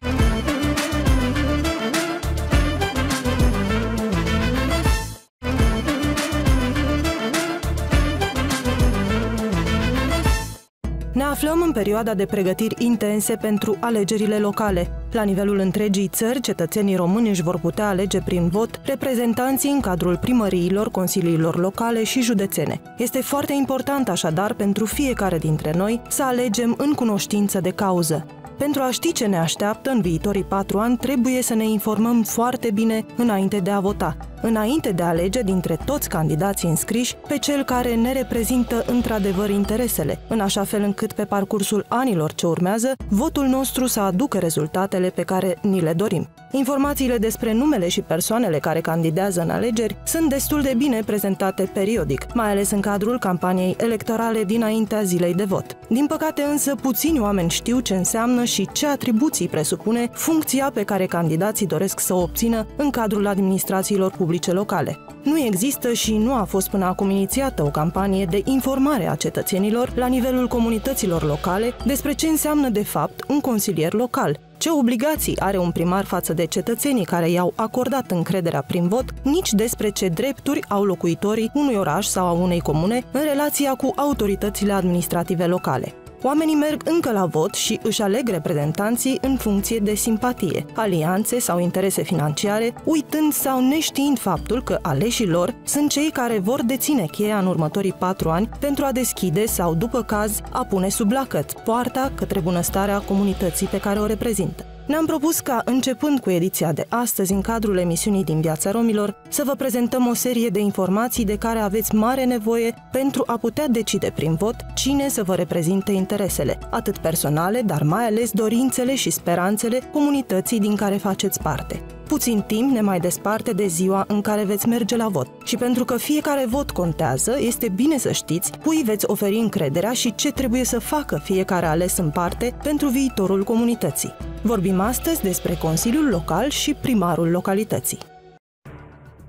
Speaker 1: Ne aflăm în perioada de pregătiri intense pentru alegerile locale. La nivelul întregii țări, cetățenii români își vor putea alege prin vot reprezentanții în cadrul primăriilor, consiliilor locale și județene. Este foarte important așadar pentru fiecare dintre noi să alegem în cunoștință de cauză. Pentru a ști ce ne așteaptă în viitorii patru ani, trebuie să ne informăm foarte bine înainte de a vota. Înainte de a alege dintre toți candidații înscriși pe cel care ne reprezintă într-adevăr interesele, în așa fel încât pe parcursul anilor ce urmează, votul nostru să aducă rezultatele pe care ni le dorim. Informațiile despre numele și persoanele care candidează în alegeri sunt destul de bine prezentate periodic, mai ales în cadrul campaniei electorale dinaintea zilei de vot. Din păcate însă, puțini oameni știu ce înseamnă și ce atribuții presupune funcția pe care candidații doresc să o obțină în cadrul administrațiilor publice locale. Nu există și nu a fost până acum inițiată o campanie de informare a cetățenilor la nivelul comunităților locale despre ce înseamnă de fapt un consilier local, ce obligații are un primar față de cetățenii care i-au acordat încrederea prin vot, nici despre ce drepturi au locuitorii unui oraș sau a unei comune în relația cu autoritățile administrative locale. Oamenii merg încă la vot și își aleg reprezentanții în funcție de simpatie, alianțe sau interese financiare, uitând sau neștiind faptul că aleșii lor sunt cei care vor deține cheia în următorii patru ani pentru a deschide sau, după caz, a pune sub lacăt poarta către bunăstarea comunității pe care o reprezintă. Ne-am propus ca, începând cu ediția de astăzi, în cadrul emisiunii din Viața Romilor, să vă prezentăm o serie de informații de care aveți mare nevoie pentru a putea decide prin vot cine să vă reprezinte interesele, atât personale, dar mai ales dorințele și speranțele comunității din care faceți parte. Puțin timp ne mai desparte de ziua în care veți merge la vot. Și pentru că fiecare vot contează, este bine să știți cui veți oferi încrederea și ce trebuie să facă fiecare ales în parte pentru viitorul comunității. Vorbim astăzi despre Consiliul Local și primarul localității.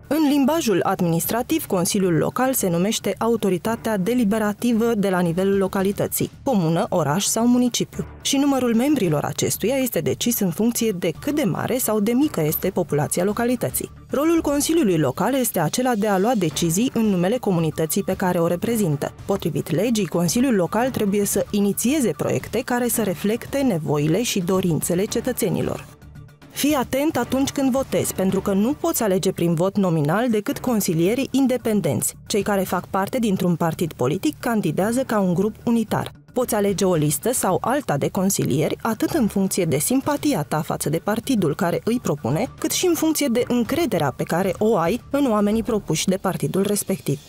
Speaker 1: În limbajul administrativ, Consiliul Local se numește autoritatea deliberativă de la nivelul localității, comună, oraș sau municipiu, și numărul membrilor acestuia este decis în funcție de cât de mare sau de mică este populația localității. Rolul Consiliului Local este acela de a lua decizii în numele comunității pe care o reprezintă. Potrivit legii, Consiliul Local trebuie să inițieze proiecte care să reflecte nevoile și dorințele cetățenilor. Fii atent atunci când votezi, pentru că nu poți alege prin vot nominal decât consilierii independenți. Cei care fac parte dintr-un partid politic candidează ca un grup unitar. Poți alege o listă sau alta de consilieri, atât în funcție de simpatia ta față de partidul care îi propune, cât și în funcție de încrederea pe care o ai în oamenii propuși de partidul respectiv.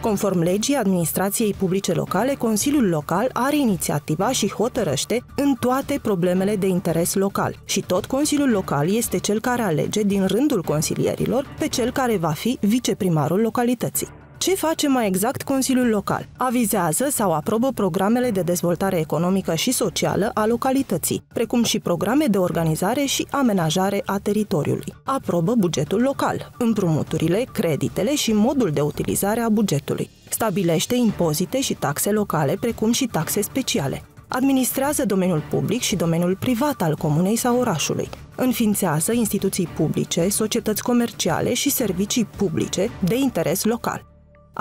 Speaker 1: Conform legii administrației publice locale, Consiliul Local are inițiativa și hotărăște în toate problemele de interes local. Și tot Consiliul Local este cel care alege din rândul consilierilor pe cel care va fi viceprimarul localității. Ce face mai exact Consiliul Local? Avizează sau aprobă programele de dezvoltare economică și socială a localității, precum și programe de organizare și amenajare a teritoriului. Aprobă bugetul local, împrumuturile, creditele și modul de utilizare a bugetului. Stabilește impozite și taxe locale, precum și taxe speciale administrează domeniul public și domeniul privat al comunei sau orașului, înființează instituții publice, societăți comerciale și servicii publice de interes local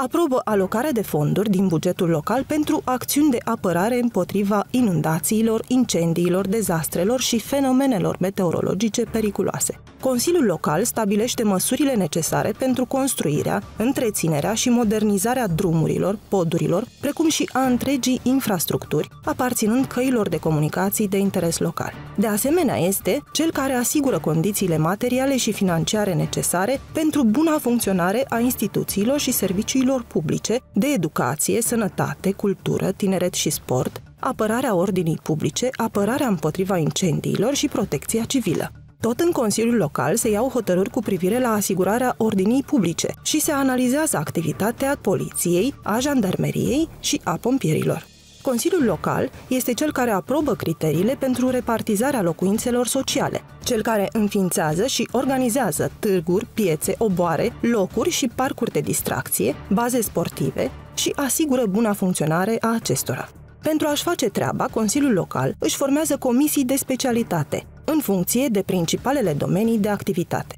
Speaker 1: aprobă alocarea de fonduri din bugetul local pentru acțiuni de apărare împotriva inundațiilor, incendiilor, dezastrelor și fenomenelor meteorologice periculoase. Consiliul local stabilește măsurile necesare pentru construirea, întreținerea și modernizarea drumurilor, podurilor, precum și a întregii infrastructuri, aparținând căilor de comunicații de interes local. De asemenea, este cel care asigură condițiile materiale și financiare necesare pentru buna funcționare a instituțiilor și serviciilor publice de educație, sănătate, cultură, tineret și sport, apărarea ordinii publice, apărarea împotriva incendiilor și protecția civilă. Tot în Consiliul Local se iau hotărâri cu privire la asigurarea ordinii publice și se analizează activitatea poliției, a jandarmeriei și a pompierilor. Consiliul local este cel care aprobă criteriile pentru repartizarea locuințelor sociale, cel care înființează și organizează târguri, piețe, oboare, locuri și parcuri de distracție, baze sportive și asigură buna funcționare a acestora. Pentru a-și face treaba, Consiliul Local își formează comisii de specialitate, în funcție de principalele domenii de activitate.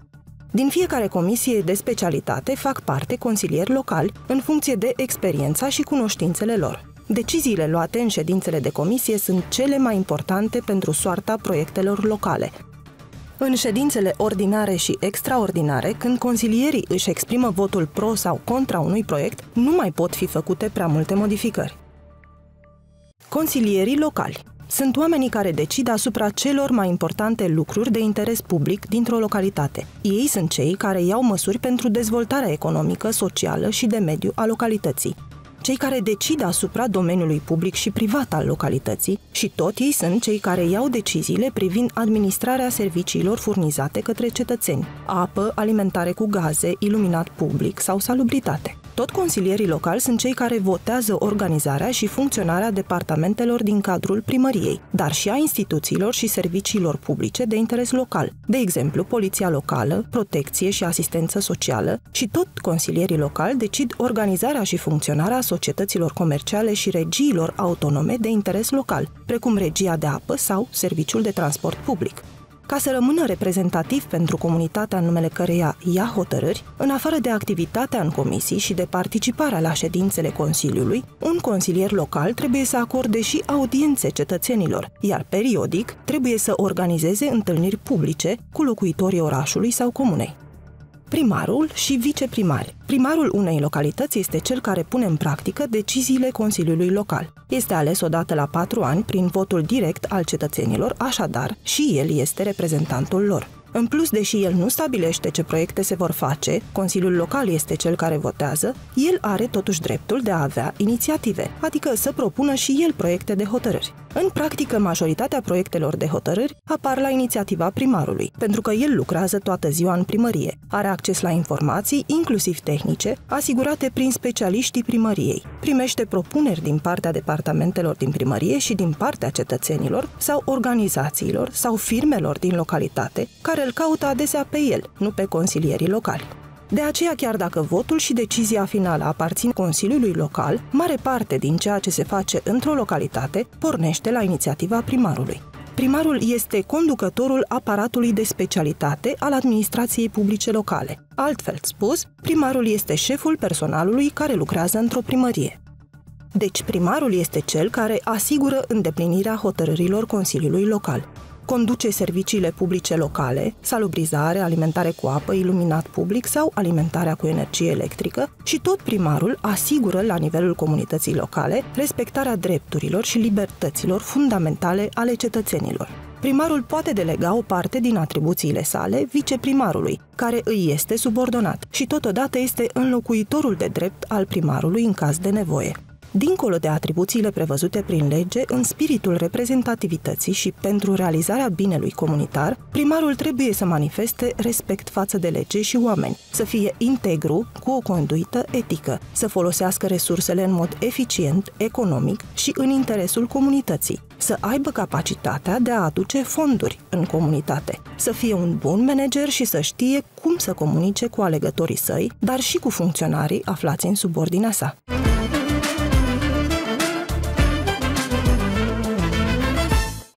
Speaker 1: Din fiecare comisie de specialitate fac parte consilieri locali, în funcție de experiența și cunoștințele lor. Deciziile luate în ședințele de comisie sunt cele mai importante pentru soarta proiectelor locale. În ședințele ordinare și extraordinare, când consilierii își exprimă votul pro sau contra unui proiect, nu mai pot fi făcute prea multe modificări. Consilierii locali sunt oamenii care decid asupra celor mai importante lucruri de interes public dintr-o localitate. Ei sunt cei care iau măsuri pentru dezvoltarea economică, socială și de mediu a localității cei care decid asupra domeniului public și privat al localității și tot ei sunt cei care iau deciziile privind administrarea serviciilor furnizate către cetățeni, apă, alimentare cu gaze, iluminat public sau salubritate. Tot consilierii locali sunt cei care votează organizarea și funcționarea departamentelor din cadrul primăriei, dar și a instituțiilor și serviciilor publice de interes local, de exemplu poliția locală, protecție și asistență socială și tot consilierii locali decid organizarea și funcționarea societăților comerciale și regiilor autonome de interes local, precum regia de apă sau serviciul de transport public ca să rămână reprezentativ pentru comunitatea în numele căreia ia hotărâri, în afară de activitatea în comisii și de participarea la ședințele Consiliului, un consilier local trebuie să acorde și audiențe cetățenilor, iar periodic trebuie să organizeze întâlniri publice cu locuitorii orașului sau comunei primarul și viceprimari. Primarul unei localități este cel care pune în practică deciziile Consiliului Local. Este ales odată la patru ani prin votul direct al cetățenilor, așadar și el este reprezentantul lor. În plus, deși el nu stabilește ce proiecte se vor face, Consiliul Local este cel care votează, el are totuși dreptul de a avea inițiative, adică să propună și el proiecte de hotărâri. În practică, majoritatea proiectelor de hotărâri apar la inițiativa primarului, pentru că el lucrează toată ziua în primărie, are acces la informații, inclusiv tehnice, asigurate prin specialiștii primăriei, primește propuneri din partea departamentelor din primărie și din partea cetățenilor sau organizațiilor sau firmelor din localitate, care îl caută adesea pe el, nu pe consilierii locali. De aceea, chiar dacă votul și decizia finală aparțin Consiliului Local, mare parte din ceea ce se face într-o localitate pornește la inițiativa primarului. Primarul este conducătorul aparatului de specialitate al administrației publice locale. Altfel spus, primarul este șeful personalului care lucrează într-o primărie. Deci primarul este cel care asigură îndeplinirea hotărârilor Consiliului Local conduce serviciile publice locale, salubrizare, alimentare cu apă, iluminat public sau alimentarea cu energie electrică și tot primarul asigură la nivelul comunității locale respectarea drepturilor și libertăților fundamentale ale cetățenilor. Primarul poate delega o parte din atribuțiile sale viceprimarului, care îi este subordonat și totodată este înlocuitorul de drept al primarului în caz de nevoie. Dincolo de atribuțiile prevăzute prin lege, în spiritul reprezentativității și pentru realizarea binelui comunitar, primarul trebuie să manifeste respect față de lege și oameni, să fie integru, cu o conduită etică, să folosească resursele în mod eficient, economic și în interesul comunității, să aibă capacitatea de a aduce fonduri în comunitate, să fie un bun manager și să știe cum să comunice cu alegătorii săi, dar și cu funcționarii aflați în subordinea sa.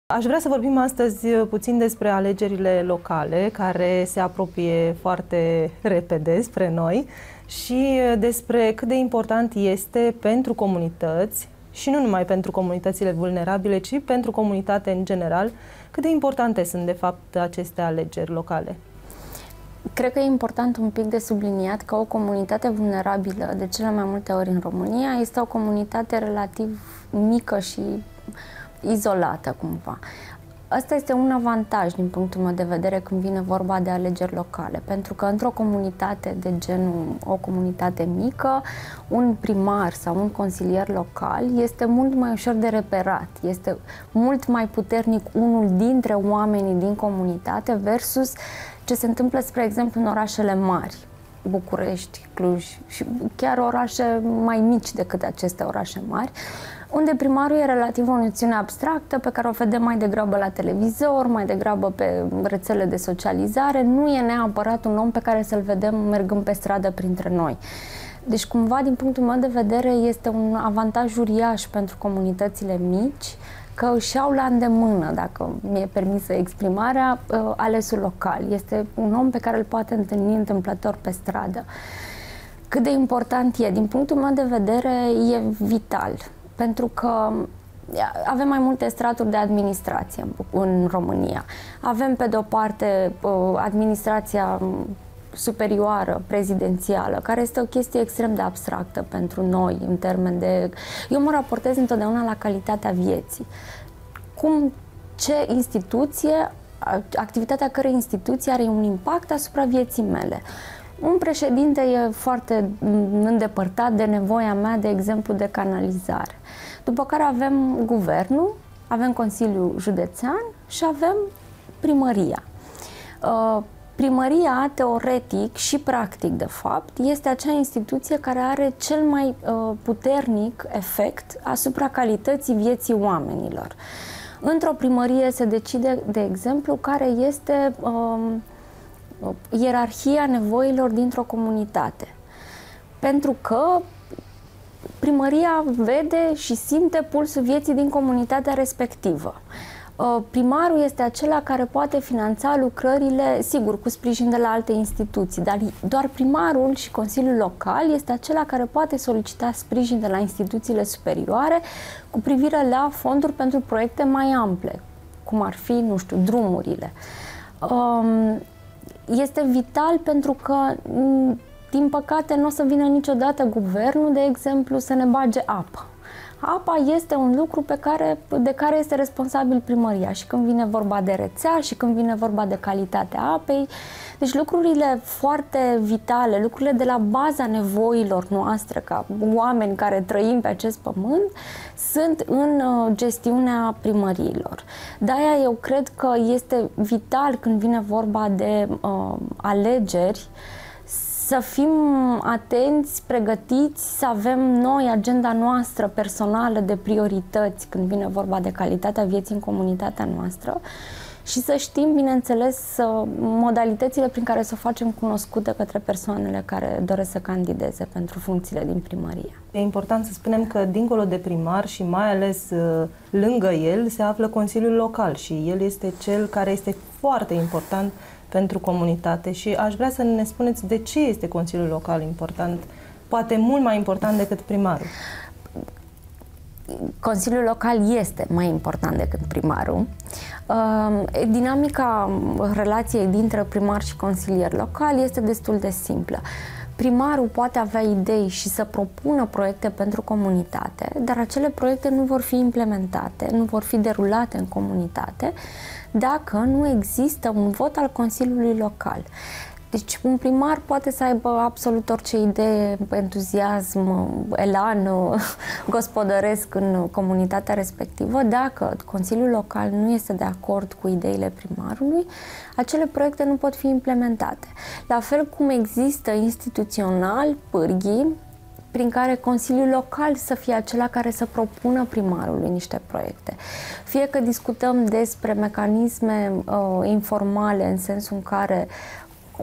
Speaker 10: Aș vrea să vorbim astăzi uh, puțin despre alegerile locale, care se apropie foarte repede spre noi și uh, despre cât de important este pentru comunități și nu numai pentru comunitățile vulnerabile, ci pentru comunitate în general, cât de importante sunt de fapt aceste alegeri locale.
Speaker 11: Cred că e important un pic de subliniat că o comunitate vulnerabilă, de cele mai multe ori în România, este o comunitate relativ mică și izolată cumva. Asta este un avantaj din punctul meu de vedere când vine vorba de alegeri locale, pentru că într-o comunitate de genul o comunitate mică, un primar sau un consilier local este mult mai ușor de reperat, este mult mai puternic unul dintre oamenii din comunitate versus ce se întâmplă, spre exemplu, în orașele mari. București, Cluj și chiar orașe mai mici decât aceste orașe mari, unde primarul e relativ o noțiune abstractă pe care o vedem mai degrabă la televizor, mai degrabă pe rețele de socializare, nu e neapărat un om pe care să-l vedem mergând pe stradă printre noi. Deci, cumva, din punctul meu de vedere, este un avantaj uriaș pentru comunitățile mici că își au la îndemână, dacă mi-e permisă exprimarea, uh, alesul local. Este un om pe care îl poate întâlni întâmplător pe stradă. Cât de important e? Din punctul meu de vedere, e vital pentru că avem mai multe straturi de administrație în România. Avem, pe de o parte, administrația superioară, prezidențială, care este o chestie extrem de abstractă pentru noi, în termen de... Eu mă raportez întotdeauna la calitatea vieții cum ce instituție, activitatea cărei instituție are un impact asupra vieții mele. Un președinte e foarte îndepărtat de nevoia mea, de exemplu, de canalizare. După care avem guvernul, avem Consiliul Județean și avem primăria. Uh, primăria, teoretic și practic, de fapt, este acea instituție care are cel mai uh, puternic efect asupra calității vieții oamenilor. Într-o primărie se decide, de exemplu, care este um, ierarhia nevoilor dintr-o comunitate. Pentru că primăria vede și simte pulsul vieții din comunitatea respectivă. Uh, primarul este acela care poate finanța lucrările, sigur, cu sprijin de la alte instituții, dar doar primarul și Consiliul Local este acela care poate solicita sprijin de la instituțiile superioare cu privire la fonduri pentru proiecte mai ample, cum ar fi, nu știu, drumurile. Um, este vital pentru că din păcate nu o să vină niciodată guvernul, de exemplu, să ne bage apă apa este un lucru pe care, de care este responsabil primăria și când vine vorba de rețea și când vine vorba de calitatea apei. Deci lucrurile foarte vitale, lucrurile de la baza nevoilor noastre ca oameni care trăim pe acest pământ sunt în uh, gestiunea primăriilor. De-aia eu cred că este vital când vine vorba de uh, alegeri uh, să fim atenți, pregătiți, să avem noi agenda noastră personală de priorități când vine vorba de calitatea vieții în comunitatea noastră și să știm, bineînțeles, modalitățile prin care să o facem cunoscută către persoanele care doresc să candideze pentru funcțiile din primărie.
Speaker 10: E important să spunem că dincolo de primar și mai ales uh, lângă el se află Consiliul Local și el este cel care este foarte important pentru comunitate și aș vrea să ne spuneți de ce este Consiliul Local important, poate mult mai important decât primarul.
Speaker 11: Consiliul Local este mai important decât primarul. Uh, dinamica relației dintre primar și consilier local este destul de simplă. Primarul poate avea idei și să propună proiecte pentru comunitate, dar acele proiecte nu vor fi implementate, nu vor fi derulate în comunitate dacă nu există un vot al Consiliului Local. Deci un primar poate să aibă absolut orice idee, entuziasm, elan gospodăresc în comunitatea respectivă. Dacă Consiliul Local nu este de acord cu ideile primarului, acele proiecte nu pot fi implementate. La fel cum există instituțional pârghii prin care Consiliul Local să fie acela care să propună primarului niște proiecte. Fie că discutăm despre mecanisme uh, informale în sensul în care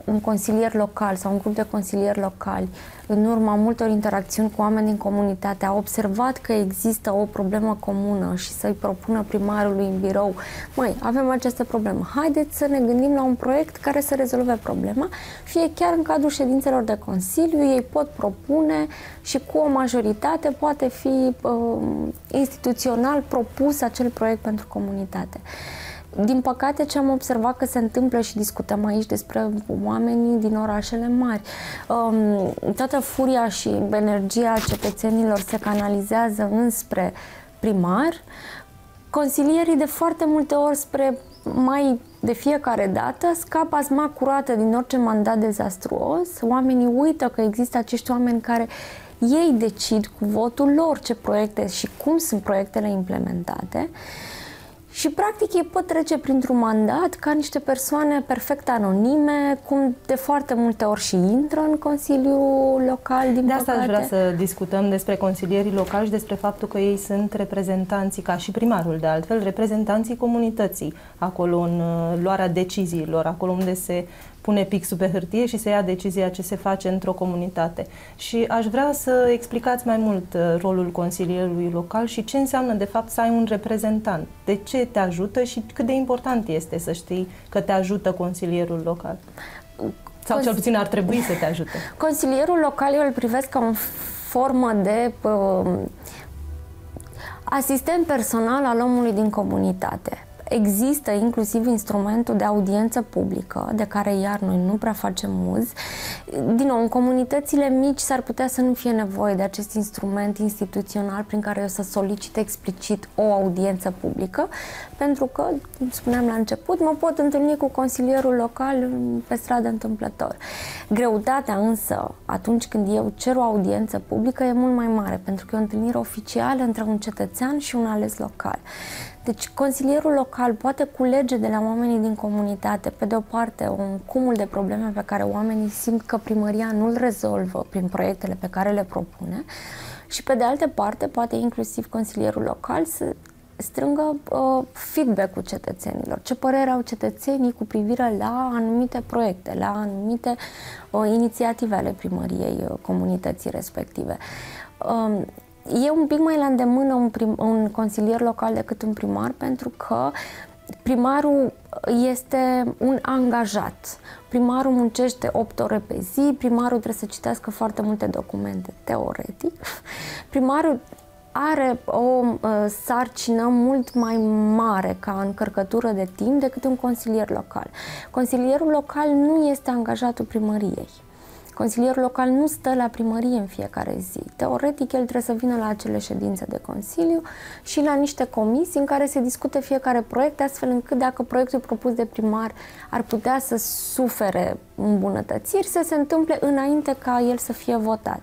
Speaker 11: un consilier local sau un grup de consilieri locali, în urma multor interacțiuni cu oameni din comunitate, a observat că există o problemă comună și să-i propună primarului în birou, măi, avem această problemă, haideți să ne gândim la un proiect care să rezolve problema, fie chiar în cadrul ședințelor de consiliu, ei pot propune și cu o majoritate poate fi uh, instituțional propus acel proiect pentru comunitate. Din păcate, ce am observat că se întâmplă și discutăm aici despre oamenii din orașele mari, um, toată furia și energia cetățenilor se canalizează înspre primar, consilierii de foarte multe ori spre mai de fiecare dată scapă azma curată din orice mandat dezastruos. Oamenii uită că există acești oameni care ei decid cu votul lor ce proiecte și cum sunt proiectele implementate. Uh, și practic ei pot trece printr-un mandat ca niște persoane perfect anonime, cum de foarte multe ori și intră în Consiliul Local, din
Speaker 10: De asta
Speaker 11: păcate.
Speaker 10: aș vrea să discutăm despre consilierii locali și despre faptul că ei sunt reprezentanții, ca și primarul de altfel, reprezentanții comunității, acolo în uh, luarea deciziilor, acolo unde se pune pixul pe hârtie și să ia decizia ce se face într-o comunitate. Și aș vrea să explicați mai mult uh, rolul consilierului local și ce înseamnă de fapt să ai un reprezentant. De ce te ajută și cât de important este să știi că te ajută consilierul local. Sau cel puțin ar trebui să te ajute.
Speaker 11: Consilierul local eu îl privesc ca o formă de uh, asistent personal al omului din comunitate există inclusiv instrumentul de audiență publică, de care iar noi nu prea facem uz. Din nou, în comunitățile mici s-ar putea să nu fie nevoie de acest instrument instituțional prin care eu să solicit explicit o audiență publică, pentru că, cum spuneam la început, mă pot întâlni cu consilierul local pe stradă întâmplător. Greutatea însă, atunci când eu cer o audiență publică, e mult mai mare, pentru că e o întâlnire oficială între un cetățean și un ales local. Deci consilierul local poate culege de la oamenii din comunitate, pe de o parte, un cumul de probleme pe care oamenii simt că primăria nu-l rezolvă prin proiectele pe care le propune și pe de altă parte, poate inclusiv consilierul local să strângă uh, feedback-ul cetățenilor. Ce părere au cetățenii cu privire la anumite proiecte, la anumite uh, inițiative ale primăriei uh, comunității respective. Uh, e un pic mai la îndemână un, prim, un consilier local decât un primar pentru că primarul este un angajat. Primarul muncește 8 ore pe zi, primarul trebuie să citească foarte multe documente, teoretic. Primarul are o uh, sarcină mult mai mare ca încărcătură de timp decât un consilier local. Consilierul local nu este angajatul primăriei. Consilierul local nu stă la primărie în fiecare zi. Teoretic, el trebuie să vină la acele ședințe de consiliu și la niște comisii în care se discute fiecare proiect, astfel încât dacă proiectul propus de primar ar putea să sufere îmbunătățiri, să se întâmple înainte ca el să fie votat.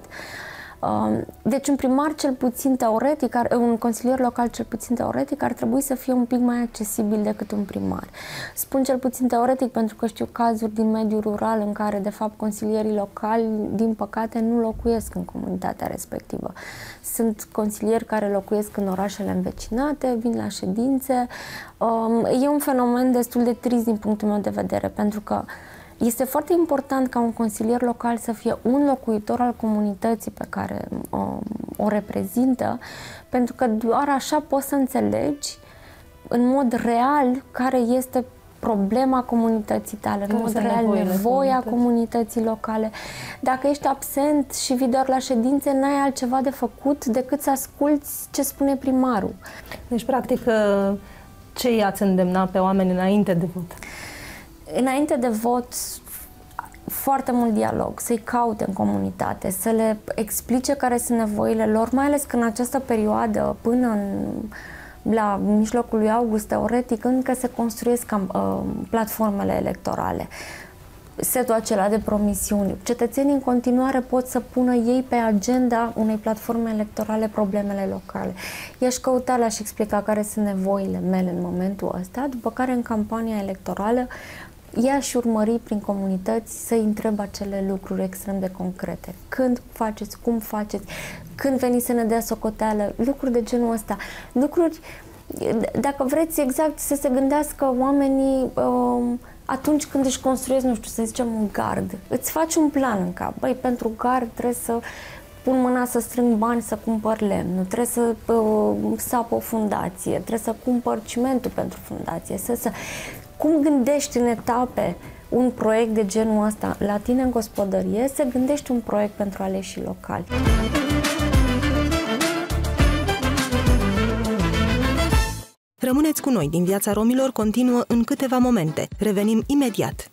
Speaker 11: Um, deci un primar cel puțin teoretic, un consilier local cel puțin teoretic ar trebui să fie un pic mai accesibil decât un primar. Spun cel puțin teoretic pentru că știu cazuri din mediul rural în care de fapt consilierii locali din păcate nu locuiesc în comunitatea respectivă. Sunt consilieri care locuiesc în orașele învecinate, vin la ședințe. Um, e un fenomen destul de trist din punctul meu de vedere pentru că este foarte important ca un consilier local să fie un locuitor al comunității pe care o, o reprezintă, pentru că doar așa poți să înțelegi în mod real care este problema comunității tale, în mod real nevoia comunității locale. Dacă ești absent și vii doar la ședințe, n-ai altceva de făcut decât să asculți ce spune primarul.
Speaker 10: Deci, practic, ce i-ați îndemna pe oameni înainte de vot?
Speaker 11: Înainte de vot, foarte mult dialog, să-i caute în comunitate, să le explice care sunt nevoile lor, mai ales că în această perioadă, până în, la mijlocul lui august, teoretic, încă se construiesc cam, uh, platformele electorale setul acela de promisiuni. Cetățenii în continuare pot să pună ei pe agenda unei platforme electorale problemele locale. I-aș căuta, le-aș explica care sunt nevoile mele în momentul ăsta, după care în campania electorală ea și urmări prin comunități să întreb acele lucruri extrem de concrete. Când faceți, cum faceți, când veniți să ne dea socoteală, lucruri de genul ăsta. Lucruri, dacă vreți exact să se gândească oamenii uh, atunci când își construiesc, nu știu, să zicem un gard, îți faci un plan în cap. Băi, pentru gard trebuie să pun mâna să strâng bani să cumpăr lemn, trebuie să uh, sap o fundație, trebuie să cumpăr cimentul pentru fundație, să, să cum gândești în etape un proiect de genul ăsta la tine în gospodărie, să gândești un proiect pentru aleșii locali.
Speaker 1: Rămâneți cu noi din viața romilor continuă în câteva momente. Revenim imediat.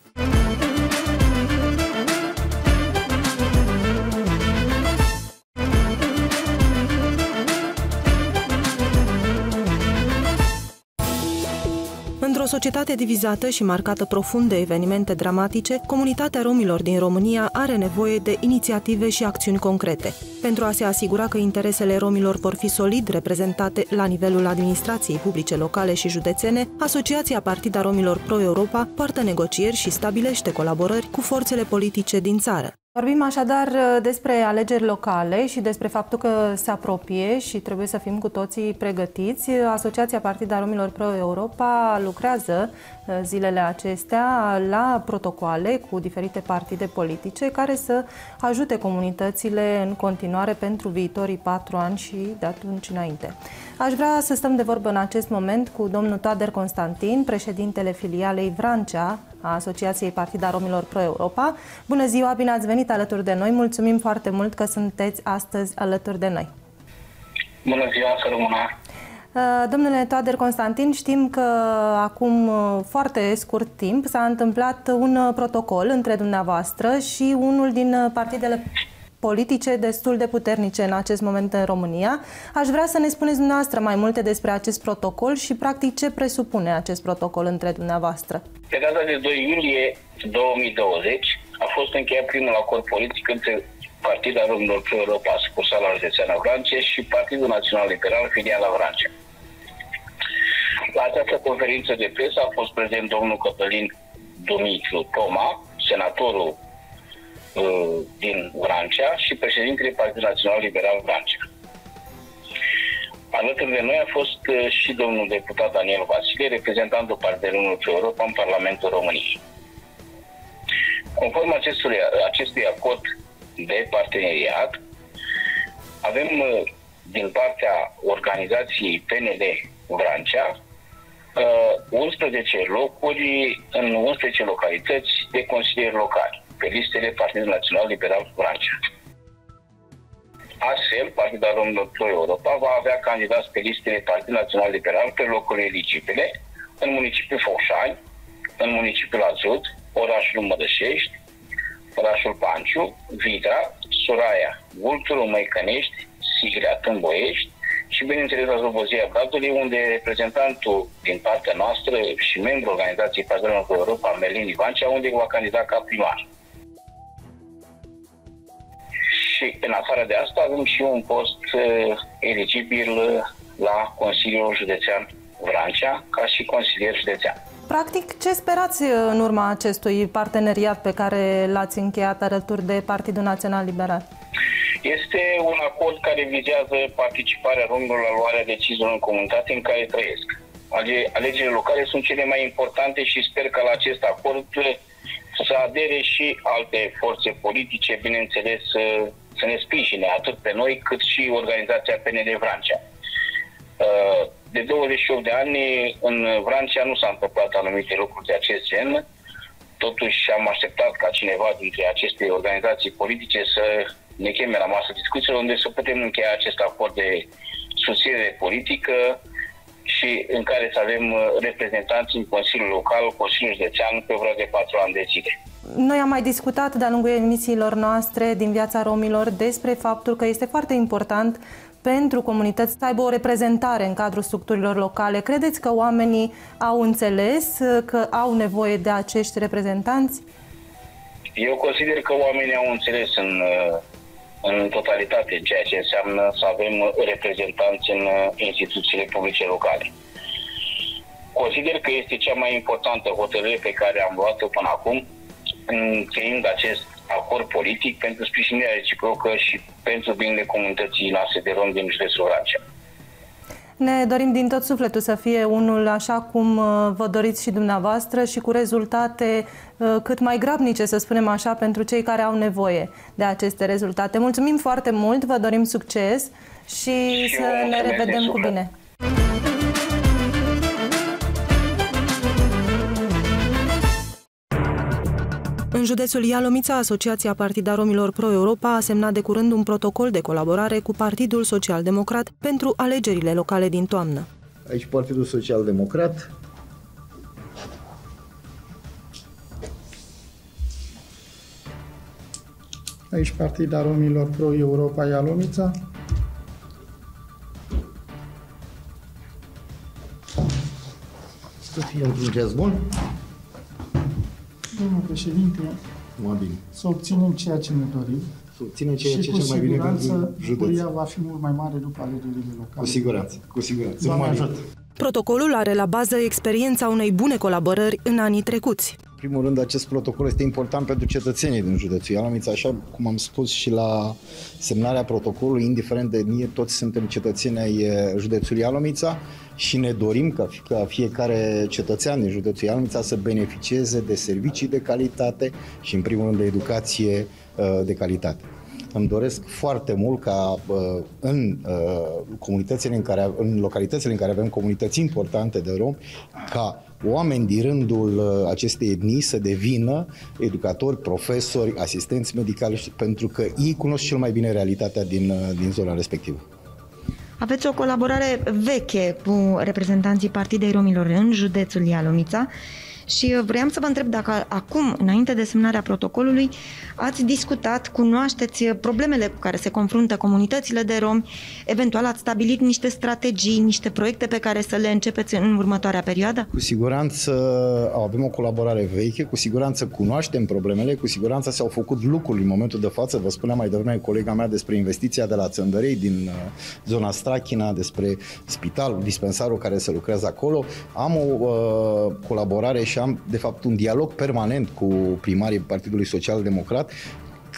Speaker 1: Într-o societate divizată și marcată profund de evenimente dramatice, comunitatea romilor din România are nevoie de inițiative și acțiuni concrete. Pentru a se asigura că interesele romilor vor fi solid reprezentate la nivelul administrației publice locale și județene, Asociația Partida Romilor Pro-Europa poartă negocieri și stabilește colaborări cu forțele politice din țară.
Speaker 10: Vorbim așadar uh, despre alegeri locale și despre faptul că se apropie și trebuie să fim cu toții pregătiți. Asociația Partida Romilor Pro-Europa lucrează uh, zilele acestea la protocoale cu diferite partide politice care să ajute comunitățile în continuare pentru viitorii patru ani și de atunci înainte. Aș vrea să stăm de vorbă în acest moment cu domnul Tader Constantin, președintele filialei Vrancea a Asociației Partida Romilor Pro-Europa. Bună ziua, bine ați venit alături de noi. Mulțumim foarte mult că sunteți astăzi alături de noi.
Speaker 12: Bună ziua, să rămână.
Speaker 10: Domnule Toader Constantin, știm că acum foarte scurt timp s-a întâmplat un protocol între dumneavoastră și unul din partidele politice destul de puternice în acest moment în România. Aș vrea să ne spuneți dumneavoastră mai multe despre acest protocol și practic ce presupune acest protocol între dumneavoastră.
Speaker 12: Pe data de 2 iulie 2020 a fost încheiat primul acord politic între Partida Românilor Pro Europa, sucursală județeană Vrancea și Partidul Național Liberal, filiala Vrancea. La această conferință de presă a fost prezent domnul Cătălin Dumitru Toma, senatorul Uh, din Vrancea și președintele Partidului Național Liberal Vrancea. Alături de noi a fost uh, și domnul deputat Daniel Vasile, reprezentantul Partidului Uniunii Europa în Parlamentul României. Conform acestui, acestui acord de parteneriat, avem uh, din partea organizației PND Vrancea 11 locuri în 11 localități de consilieri locali pe listele Partidului Național Liberal Francia. Astfel, Partidul Românilor Pro Europa va avea candidați pe listele Partidului Național Liberal pe locurile eligibile în municipiul Focșani, în municipiul Azut, orașul Mădășești, orașul Panciu, Vidra, Suraia, Vulturul Măicănești, Sigrea, Tâmboiești și, bineînțeles, la Slobozia Bradului, unde reprezentantul din partea noastră și membru organizației Partidului Europa, Melin Ivancea, unde va candida ca primar. și în afară de asta avem și un post uh, eligibil uh, la Consiliul Județean Vrancea ca și consilier județean.
Speaker 10: Practic, ce sperați uh, în urma acestui parteneriat pe care l-ați încheiat alături de Partidul Național Liberal?
Speaker 12: Este un acord care vizează participarea românilor la luarea deciziilor în comunitate în care trăiesc. Alegerile locale sunt cele mai importante și sper că la acest acord să adere și alte forțe politice, bineînțeles, să ne sprijine atât pe noi cât și organizația PND Vrancea. Uh, de 28 de ani în Vrancea nu s-a întâmplat anumite lucruri de acest gen. Totuși am așteptat ca cineva dintre aceste organizații politice să ne cheme la masă discuțiilor unde să putem încheia acest acord de susținere politică și în care să avem uh, reprezentanți în Consiliul Local, Consiliul Județean pe vreo de patru ani de zile.
Speaker 10: Noi am mai discutat de-a lungul emisiilor noastre din viața romilor despre faptul că este foarte important pentru comunități să aibă o reprezentare în cadrul structurilor locale. Credeți că oamenii au înțeles că au nevoie de acești reprezentanți?
Speaker 12: Eu consider că oamenii au înțeles în, în totalitate ceea ce înseamnă să avem reprezentanți în instituțiile publice locale. Consider că este cea mai importantă hotărâre pe care am luat-o până acum încheiind acest acord politic pentru sprijinirea reciprocă și pentru binele comunității noastre de rom din județul Orancea.
Speaker 10: Ne dorim din tot sufletul să fie unul așa cum uh, vă doriți și dumneavoastră și cu rezultate uh, cât mai grabnice, să spunem așa, pentru cei care au nevoie de aceste rezultate. Mulțumim foarte mult, vă dorim succes și, și să ne revedem cu bine.
Speaker 1: În județul Ialomița, Asociația Partida Romilor Pro-Europa a semnat de curând un protocol de colaborare cu Partidul Social Democrat pentru alegerile locale din toamnă.
Speaker 13: Aici Partidul Social Democrat
Speaker 14: Aici Partida Romilor Pro-Europa Ialomița.
Speaker 13: Să fie într-un gest bun.
Speaker 14: Domnul președinte,
Speaker 13: Amabil.
Speaker 14: să obținem ceea ce ne dorim.
Speaker 13: Să obținem ceea ce cel mai bine pentru județ.
Speaker 14: va fi mult mai mare după alegerile locale.
Speaker 13: Cu siguranță, cu siguranță.
Speaker 14: Doamne ajută!
Speaker 1: Protocolul are la bază experiența unei bune colaborări în anii trecuți.
Speaker 13: În primul rând, acest protocol este important pentru cetățenii din județul Ialomița, așa cum am spus și la semnarea protocolului, indiferent de mie, toți suntem cetățeni ai județului Ialomița și ne dorim ca, ca fiecare cetățean din județul Ialomița să beneficieze de servicii de calitate și, în primul rând, de educație de calitate îmi doresc foarte mult ca uh, în uh, comunitățile în care, în localitățile în care avem comunități importante de romi, ca oameni din rândul uh, acestei etnii să devină educatori, profesori, asistenți medicali, pentru că ei cunosc cel mai bine realitatea din, din zona respectivă.
Speaker 2: Aveți o colaborare veche cu reprezentanții Partidei Romilor în județul Ialomița și uh, vreau să vă întreb dacă acum, înainte de semnarea protocolului, ați discutat, cunoașteți uh, problemele cu care se confruntă comunitățile de romi, eventual ați stabilit niște strategii, niște proiecte pe care să le începeți în următoarea perioadă?
Speaker 13: Cu siguranță avem o colaborare veche, cu siguranță cunoaștem problemele, cu siguranță s-au făcut lucruri în momentul de față. Vă spuneam mai devreme colega mea despre investiția de la Țăndărei din uh, zona Strachina, despre spitalul, dispensarul care se lucrează acolo. Am o uh, colaborare și am, de fapt, un dialog permanent cu primarii Partidului Social Democrat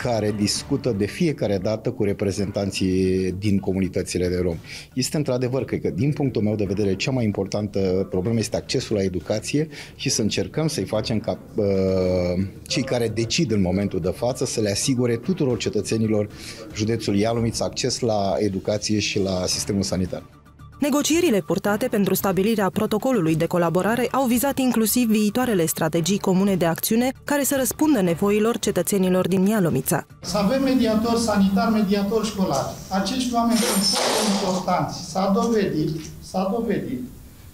Speaker 13: care discută de fiecare dată cu reprezentanții din comunitățile de romi. Este într-adevăr, cred că din punctul meu de vedere, cea mai importantă problemă este accesul la educație și să încercăm să-i facem ca uh, cei care decid în momentul de față să le asigure tuturor cetățenilor județului Ialomița acces la educație și la sistemul sanitar.
Speaker 1: Negocierile purtate pentru stabilirea protocolului de colaborare au vizat inclusiv viitoarele strategii comune de acțiune care să răspundă nevoilor cetățenilor din Ialomița.
Speaker 14: Să avem mediator sanitar, mediator școlar. Acești oameni sunt foarte importanți. S-a dovedit, s-a dovedit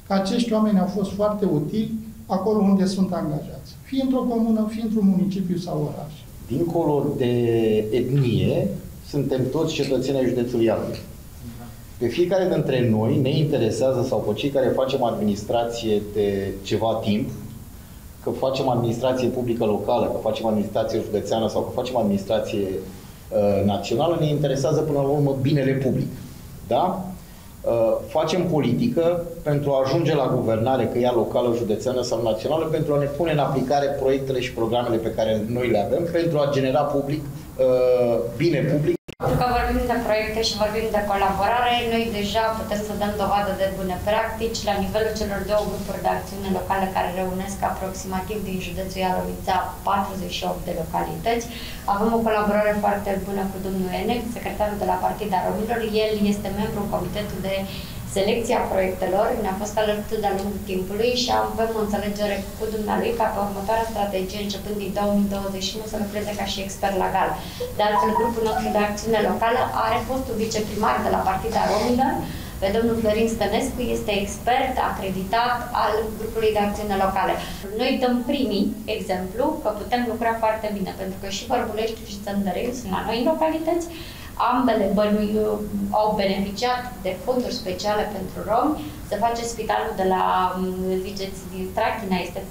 Speaker 14: că acești oameni au fost foarte utili acolo unde sunt angajați. Fie într-o comună, fie într-un municipiu sau oraș.
Speaker 13: Dincolo de etnie, suntem toți cetățeni ai județului Ialomița. Pe fiecare dintre noi ne interesează, sau pe cei care facem administrație de ceva timp, că facem administrație publică locală, că facem administrație județeană sau că facem administrație uh, națională, ne interesează până la urmă binele public. Da? Uh, facem politică pentru a ajunge la guvernare, că ea locală, județeană sau națională, pentru a ne pune în aplicare proiectele și programele pe care noi le avem, pentru a genera public, uh, bine public.
Speaker 15: Pentru că vorbim de proiecte și vorbim de colaborare, noi deja putem să dăm dovadă de bune practici la nivelul celor două grupuri de acțiune locale care reunesc aproximativ din județul Ialomița 48 de localități. Avem o colaborare foarte bună cu domnul Enec, secretarul de la Partida Romilor. El este membru în comitetul de selecția proiectelor, ne-a fost alături de-a lungul timpului și avem o înțelegere cu dumnealui ca pe următoarea strategie, începând din 2021, să lucreze ca și expert legal. De altfel, grupul nostru de acțiune locală are fostul viceprimar de la Partida Romilor, pe domnul Florin Stănescu este expert acreditat al grupului de acțiune locale. Noi dăm primii exemplu că putem lucra foarte bine, pentru că și Bărbulești și Țăndăreu sunt la noi în localități, ambele bănui uh, au beneficiat de fonduri speciale pentru romi. Se face spitalul de la, um, ziceți, din Strachina, este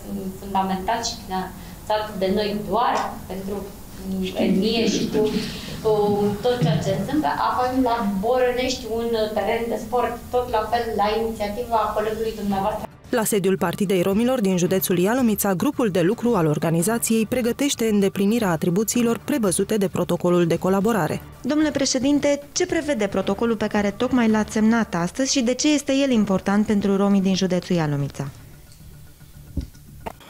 Speaker 15: fundamentat și finanțat de noi doar pentru um, etnie și cu, cu tot ceea ce întâmplă. Avem la Borănești un teren de sport, tot la fel, la inițiativa colegului dumneavoastră.
Speaker 1: La sediul Partidei Romilor din județul Ialomița, grupul de lucru al organizației pregătește îndeplinirea atribuțiilor prevăzute de protocolul de colaborare.
Speaker 2: Domnule președinte, ce prevede protocolul pe care tocmai l-ați semnat astăzi și de ce este el important pentru romii din județul Ialomița?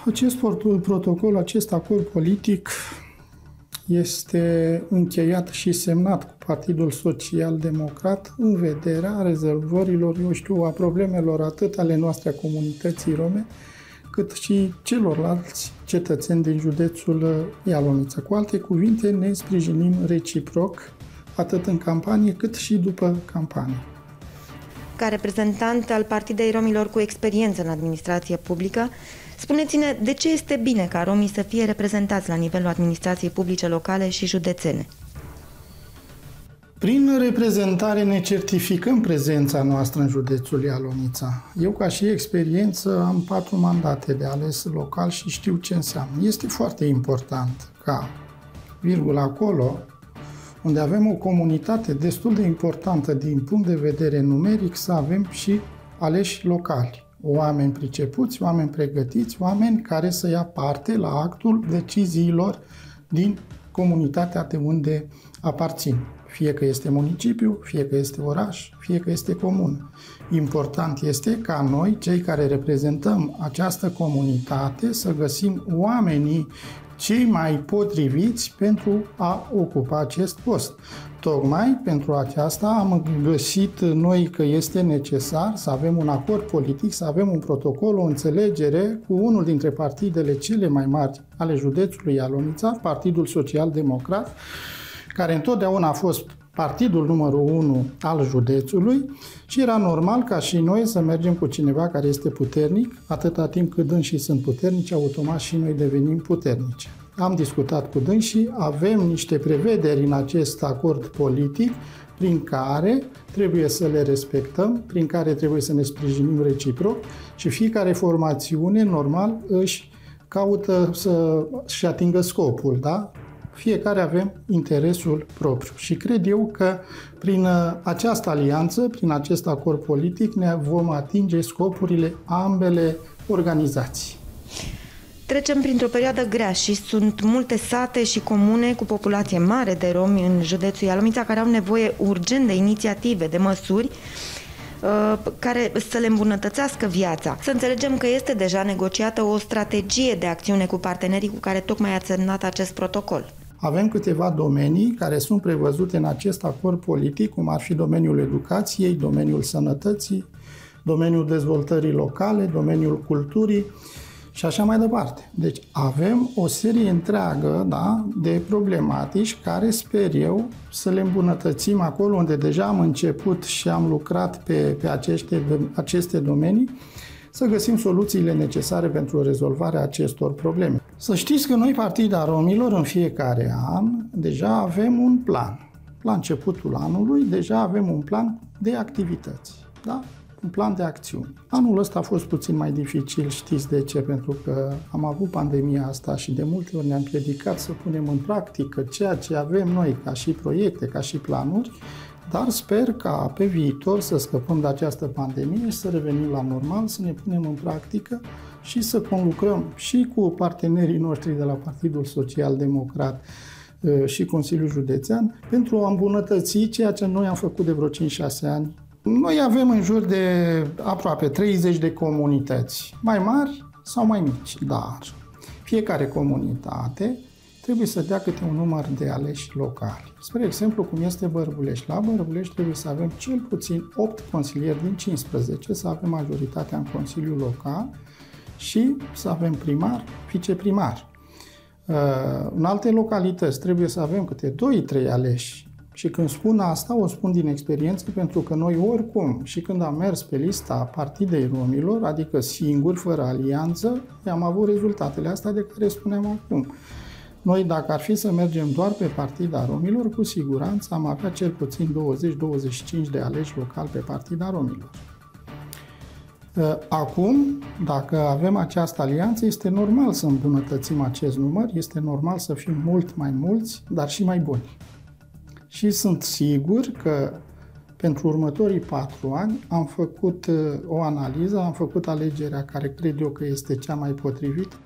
Speaker 14: Acest protocol, acest acord politic este încheiat și semnat cu Partidul Social Democrat în vederea rezolvărilor, eu știu, a problemelor atât ale noastre a comunității rome, cât și celorlalți cetățeni din județul Ialomița. Cu alte cuvinte, ne sprijinim reciproc, atât în campanie, cât și după campanie.
Speaker 2: Ca reprezentant al Partidei Romilor cu experiență în administrație publică, Spuneți-ne de ce este bine ca romii să fie reprezentați la nivelul administrației publice locale și județene?
Speaker 14: Prin reprezentare ne certificăm prezența noastră în județul Ialomița. Eu, ca și experiență, am patru mandate de ales local și știu ce înseamnă. Este foarte important ca, virgul acolo, unde avem o comunitate destul de importantă din punct de vedere numeric, să avem și aleși locali oameni pricepuți, oameni pregătiți, oameni care să ia parte la actul deciziilor din comunitatea de unde aparțin. Fie că este municipiu, fie că este oraș, fie că este comun. Important este ca noi, cei care reprezentăm această comunitate, să găsim oamenii cei mai potriviți pentru a ocupa acest post. Tocmai pentru aceasta am găsit noi că este necesar să avem un acord politic, să avem un protocol, o înțelegere cu unul dintre partidele cele mai mari ale județului Alonița, Partidul Social Democrat, care întotdeauna a fost partidul numărul 1 al județului și era normal ca și noi să mergem cu cineva care este puternic, atâta timp cât dânsii sunt puternici, automat și noi devenim puternici. Am discutat cu dânsii, avem niște prevederi în acest acord politic prin care trebuie să le respectăm, prin care trebuie să ne sprijinim reciproc și fiecare formațiune, normal, își caută să-și atingă scopul, da? Fiecare avem interesul propriu și cred eu că prin uh, această alianță, prin acest acord politic, ne vom atinge scopurile ambele organizații.
Speaker 2: Trecem printr-o perioadă grea și sunt multe sate și comune cu populație mare de romi în județul Ialomița care au nevoie urgent de inițiative, de măsuri uh, care să le îmbunătățească viața. Să înțelegem că este deja negociată o strategie de acțiune cu partenerii cu care tocmai ați semnat acest protocol.
Speaker 14: Avem câteva domenii care sunt prevăzute în acest acord politic, cum ar fi domeniul educației, domeniul sănătății, domeniul dezvoltării locale, domeniul culturii și așa mai departe. Deci avem o serie întreagă da, de problematici care sper eu să le îmbunătățim acolo unde deja am început și am lucrat pe, pe aceste, aceste domenii, să găsim soluțiile necesare pentru rezolvarea acestor probleme. Să știți că noi, Partida Romilor, în fiecare an, deja avem un plan. La începutul anului, deja avem un plan de activități. Da? Un plan de acțiuni. Anul ăsta a fost puțin mai dificil, știți de ce? Pentru că am avut pandemia asta și de multe ori ne-am predicat să punem în practică ceea ce avem noi ca și proiecte, ca și planuri, dar sper ca pe viitor să scăpăm de această pandemie și să revenim la normal, să ne punem în practică și să conlucrăm și cu partenerii noștri de la Partidul Social Democrat uh, și Consiliul Județean pentru a îmbunătăți ceea ce noi am făcut de vreo 5-6 ani noi avem în jur de aproape 30 de comunități, mai mari sau mai mici, dar fiecare comunitate trebuie să dea câte un număr de aleși locali. Spre exemplu, cum este Bărbulești. La Bărbulești trebuie să avem cel puțin 8 consilieri din 15, să avem majoritatea în Consiliul Local și să avem primar, viceprimar. Uh, în alte localități trebuie să avem câte 2-3 aleși și când spun asta, o spun din experiență pentru că noi oricum, și când am mers pe lista Partidei Romilor, adică singur, fără alianță, am avut rezultatele astea de care spuneam acum. Noi, dacă ar fi să mergem doar pe Partida Romilor, cu siguranță am avea cel puțin 20-25 de aleși locali pe Partida Romilor. Ă, acum, dacă avem această alianță, este normal să îmbunătățim acest număr, este normal să fim mult mai mulți, dar și mai buni și sunt sigur că pentru următorii patru ani am făcut uh, o analiză, am făcut alegerea care cred eu că este cea mai potrivită.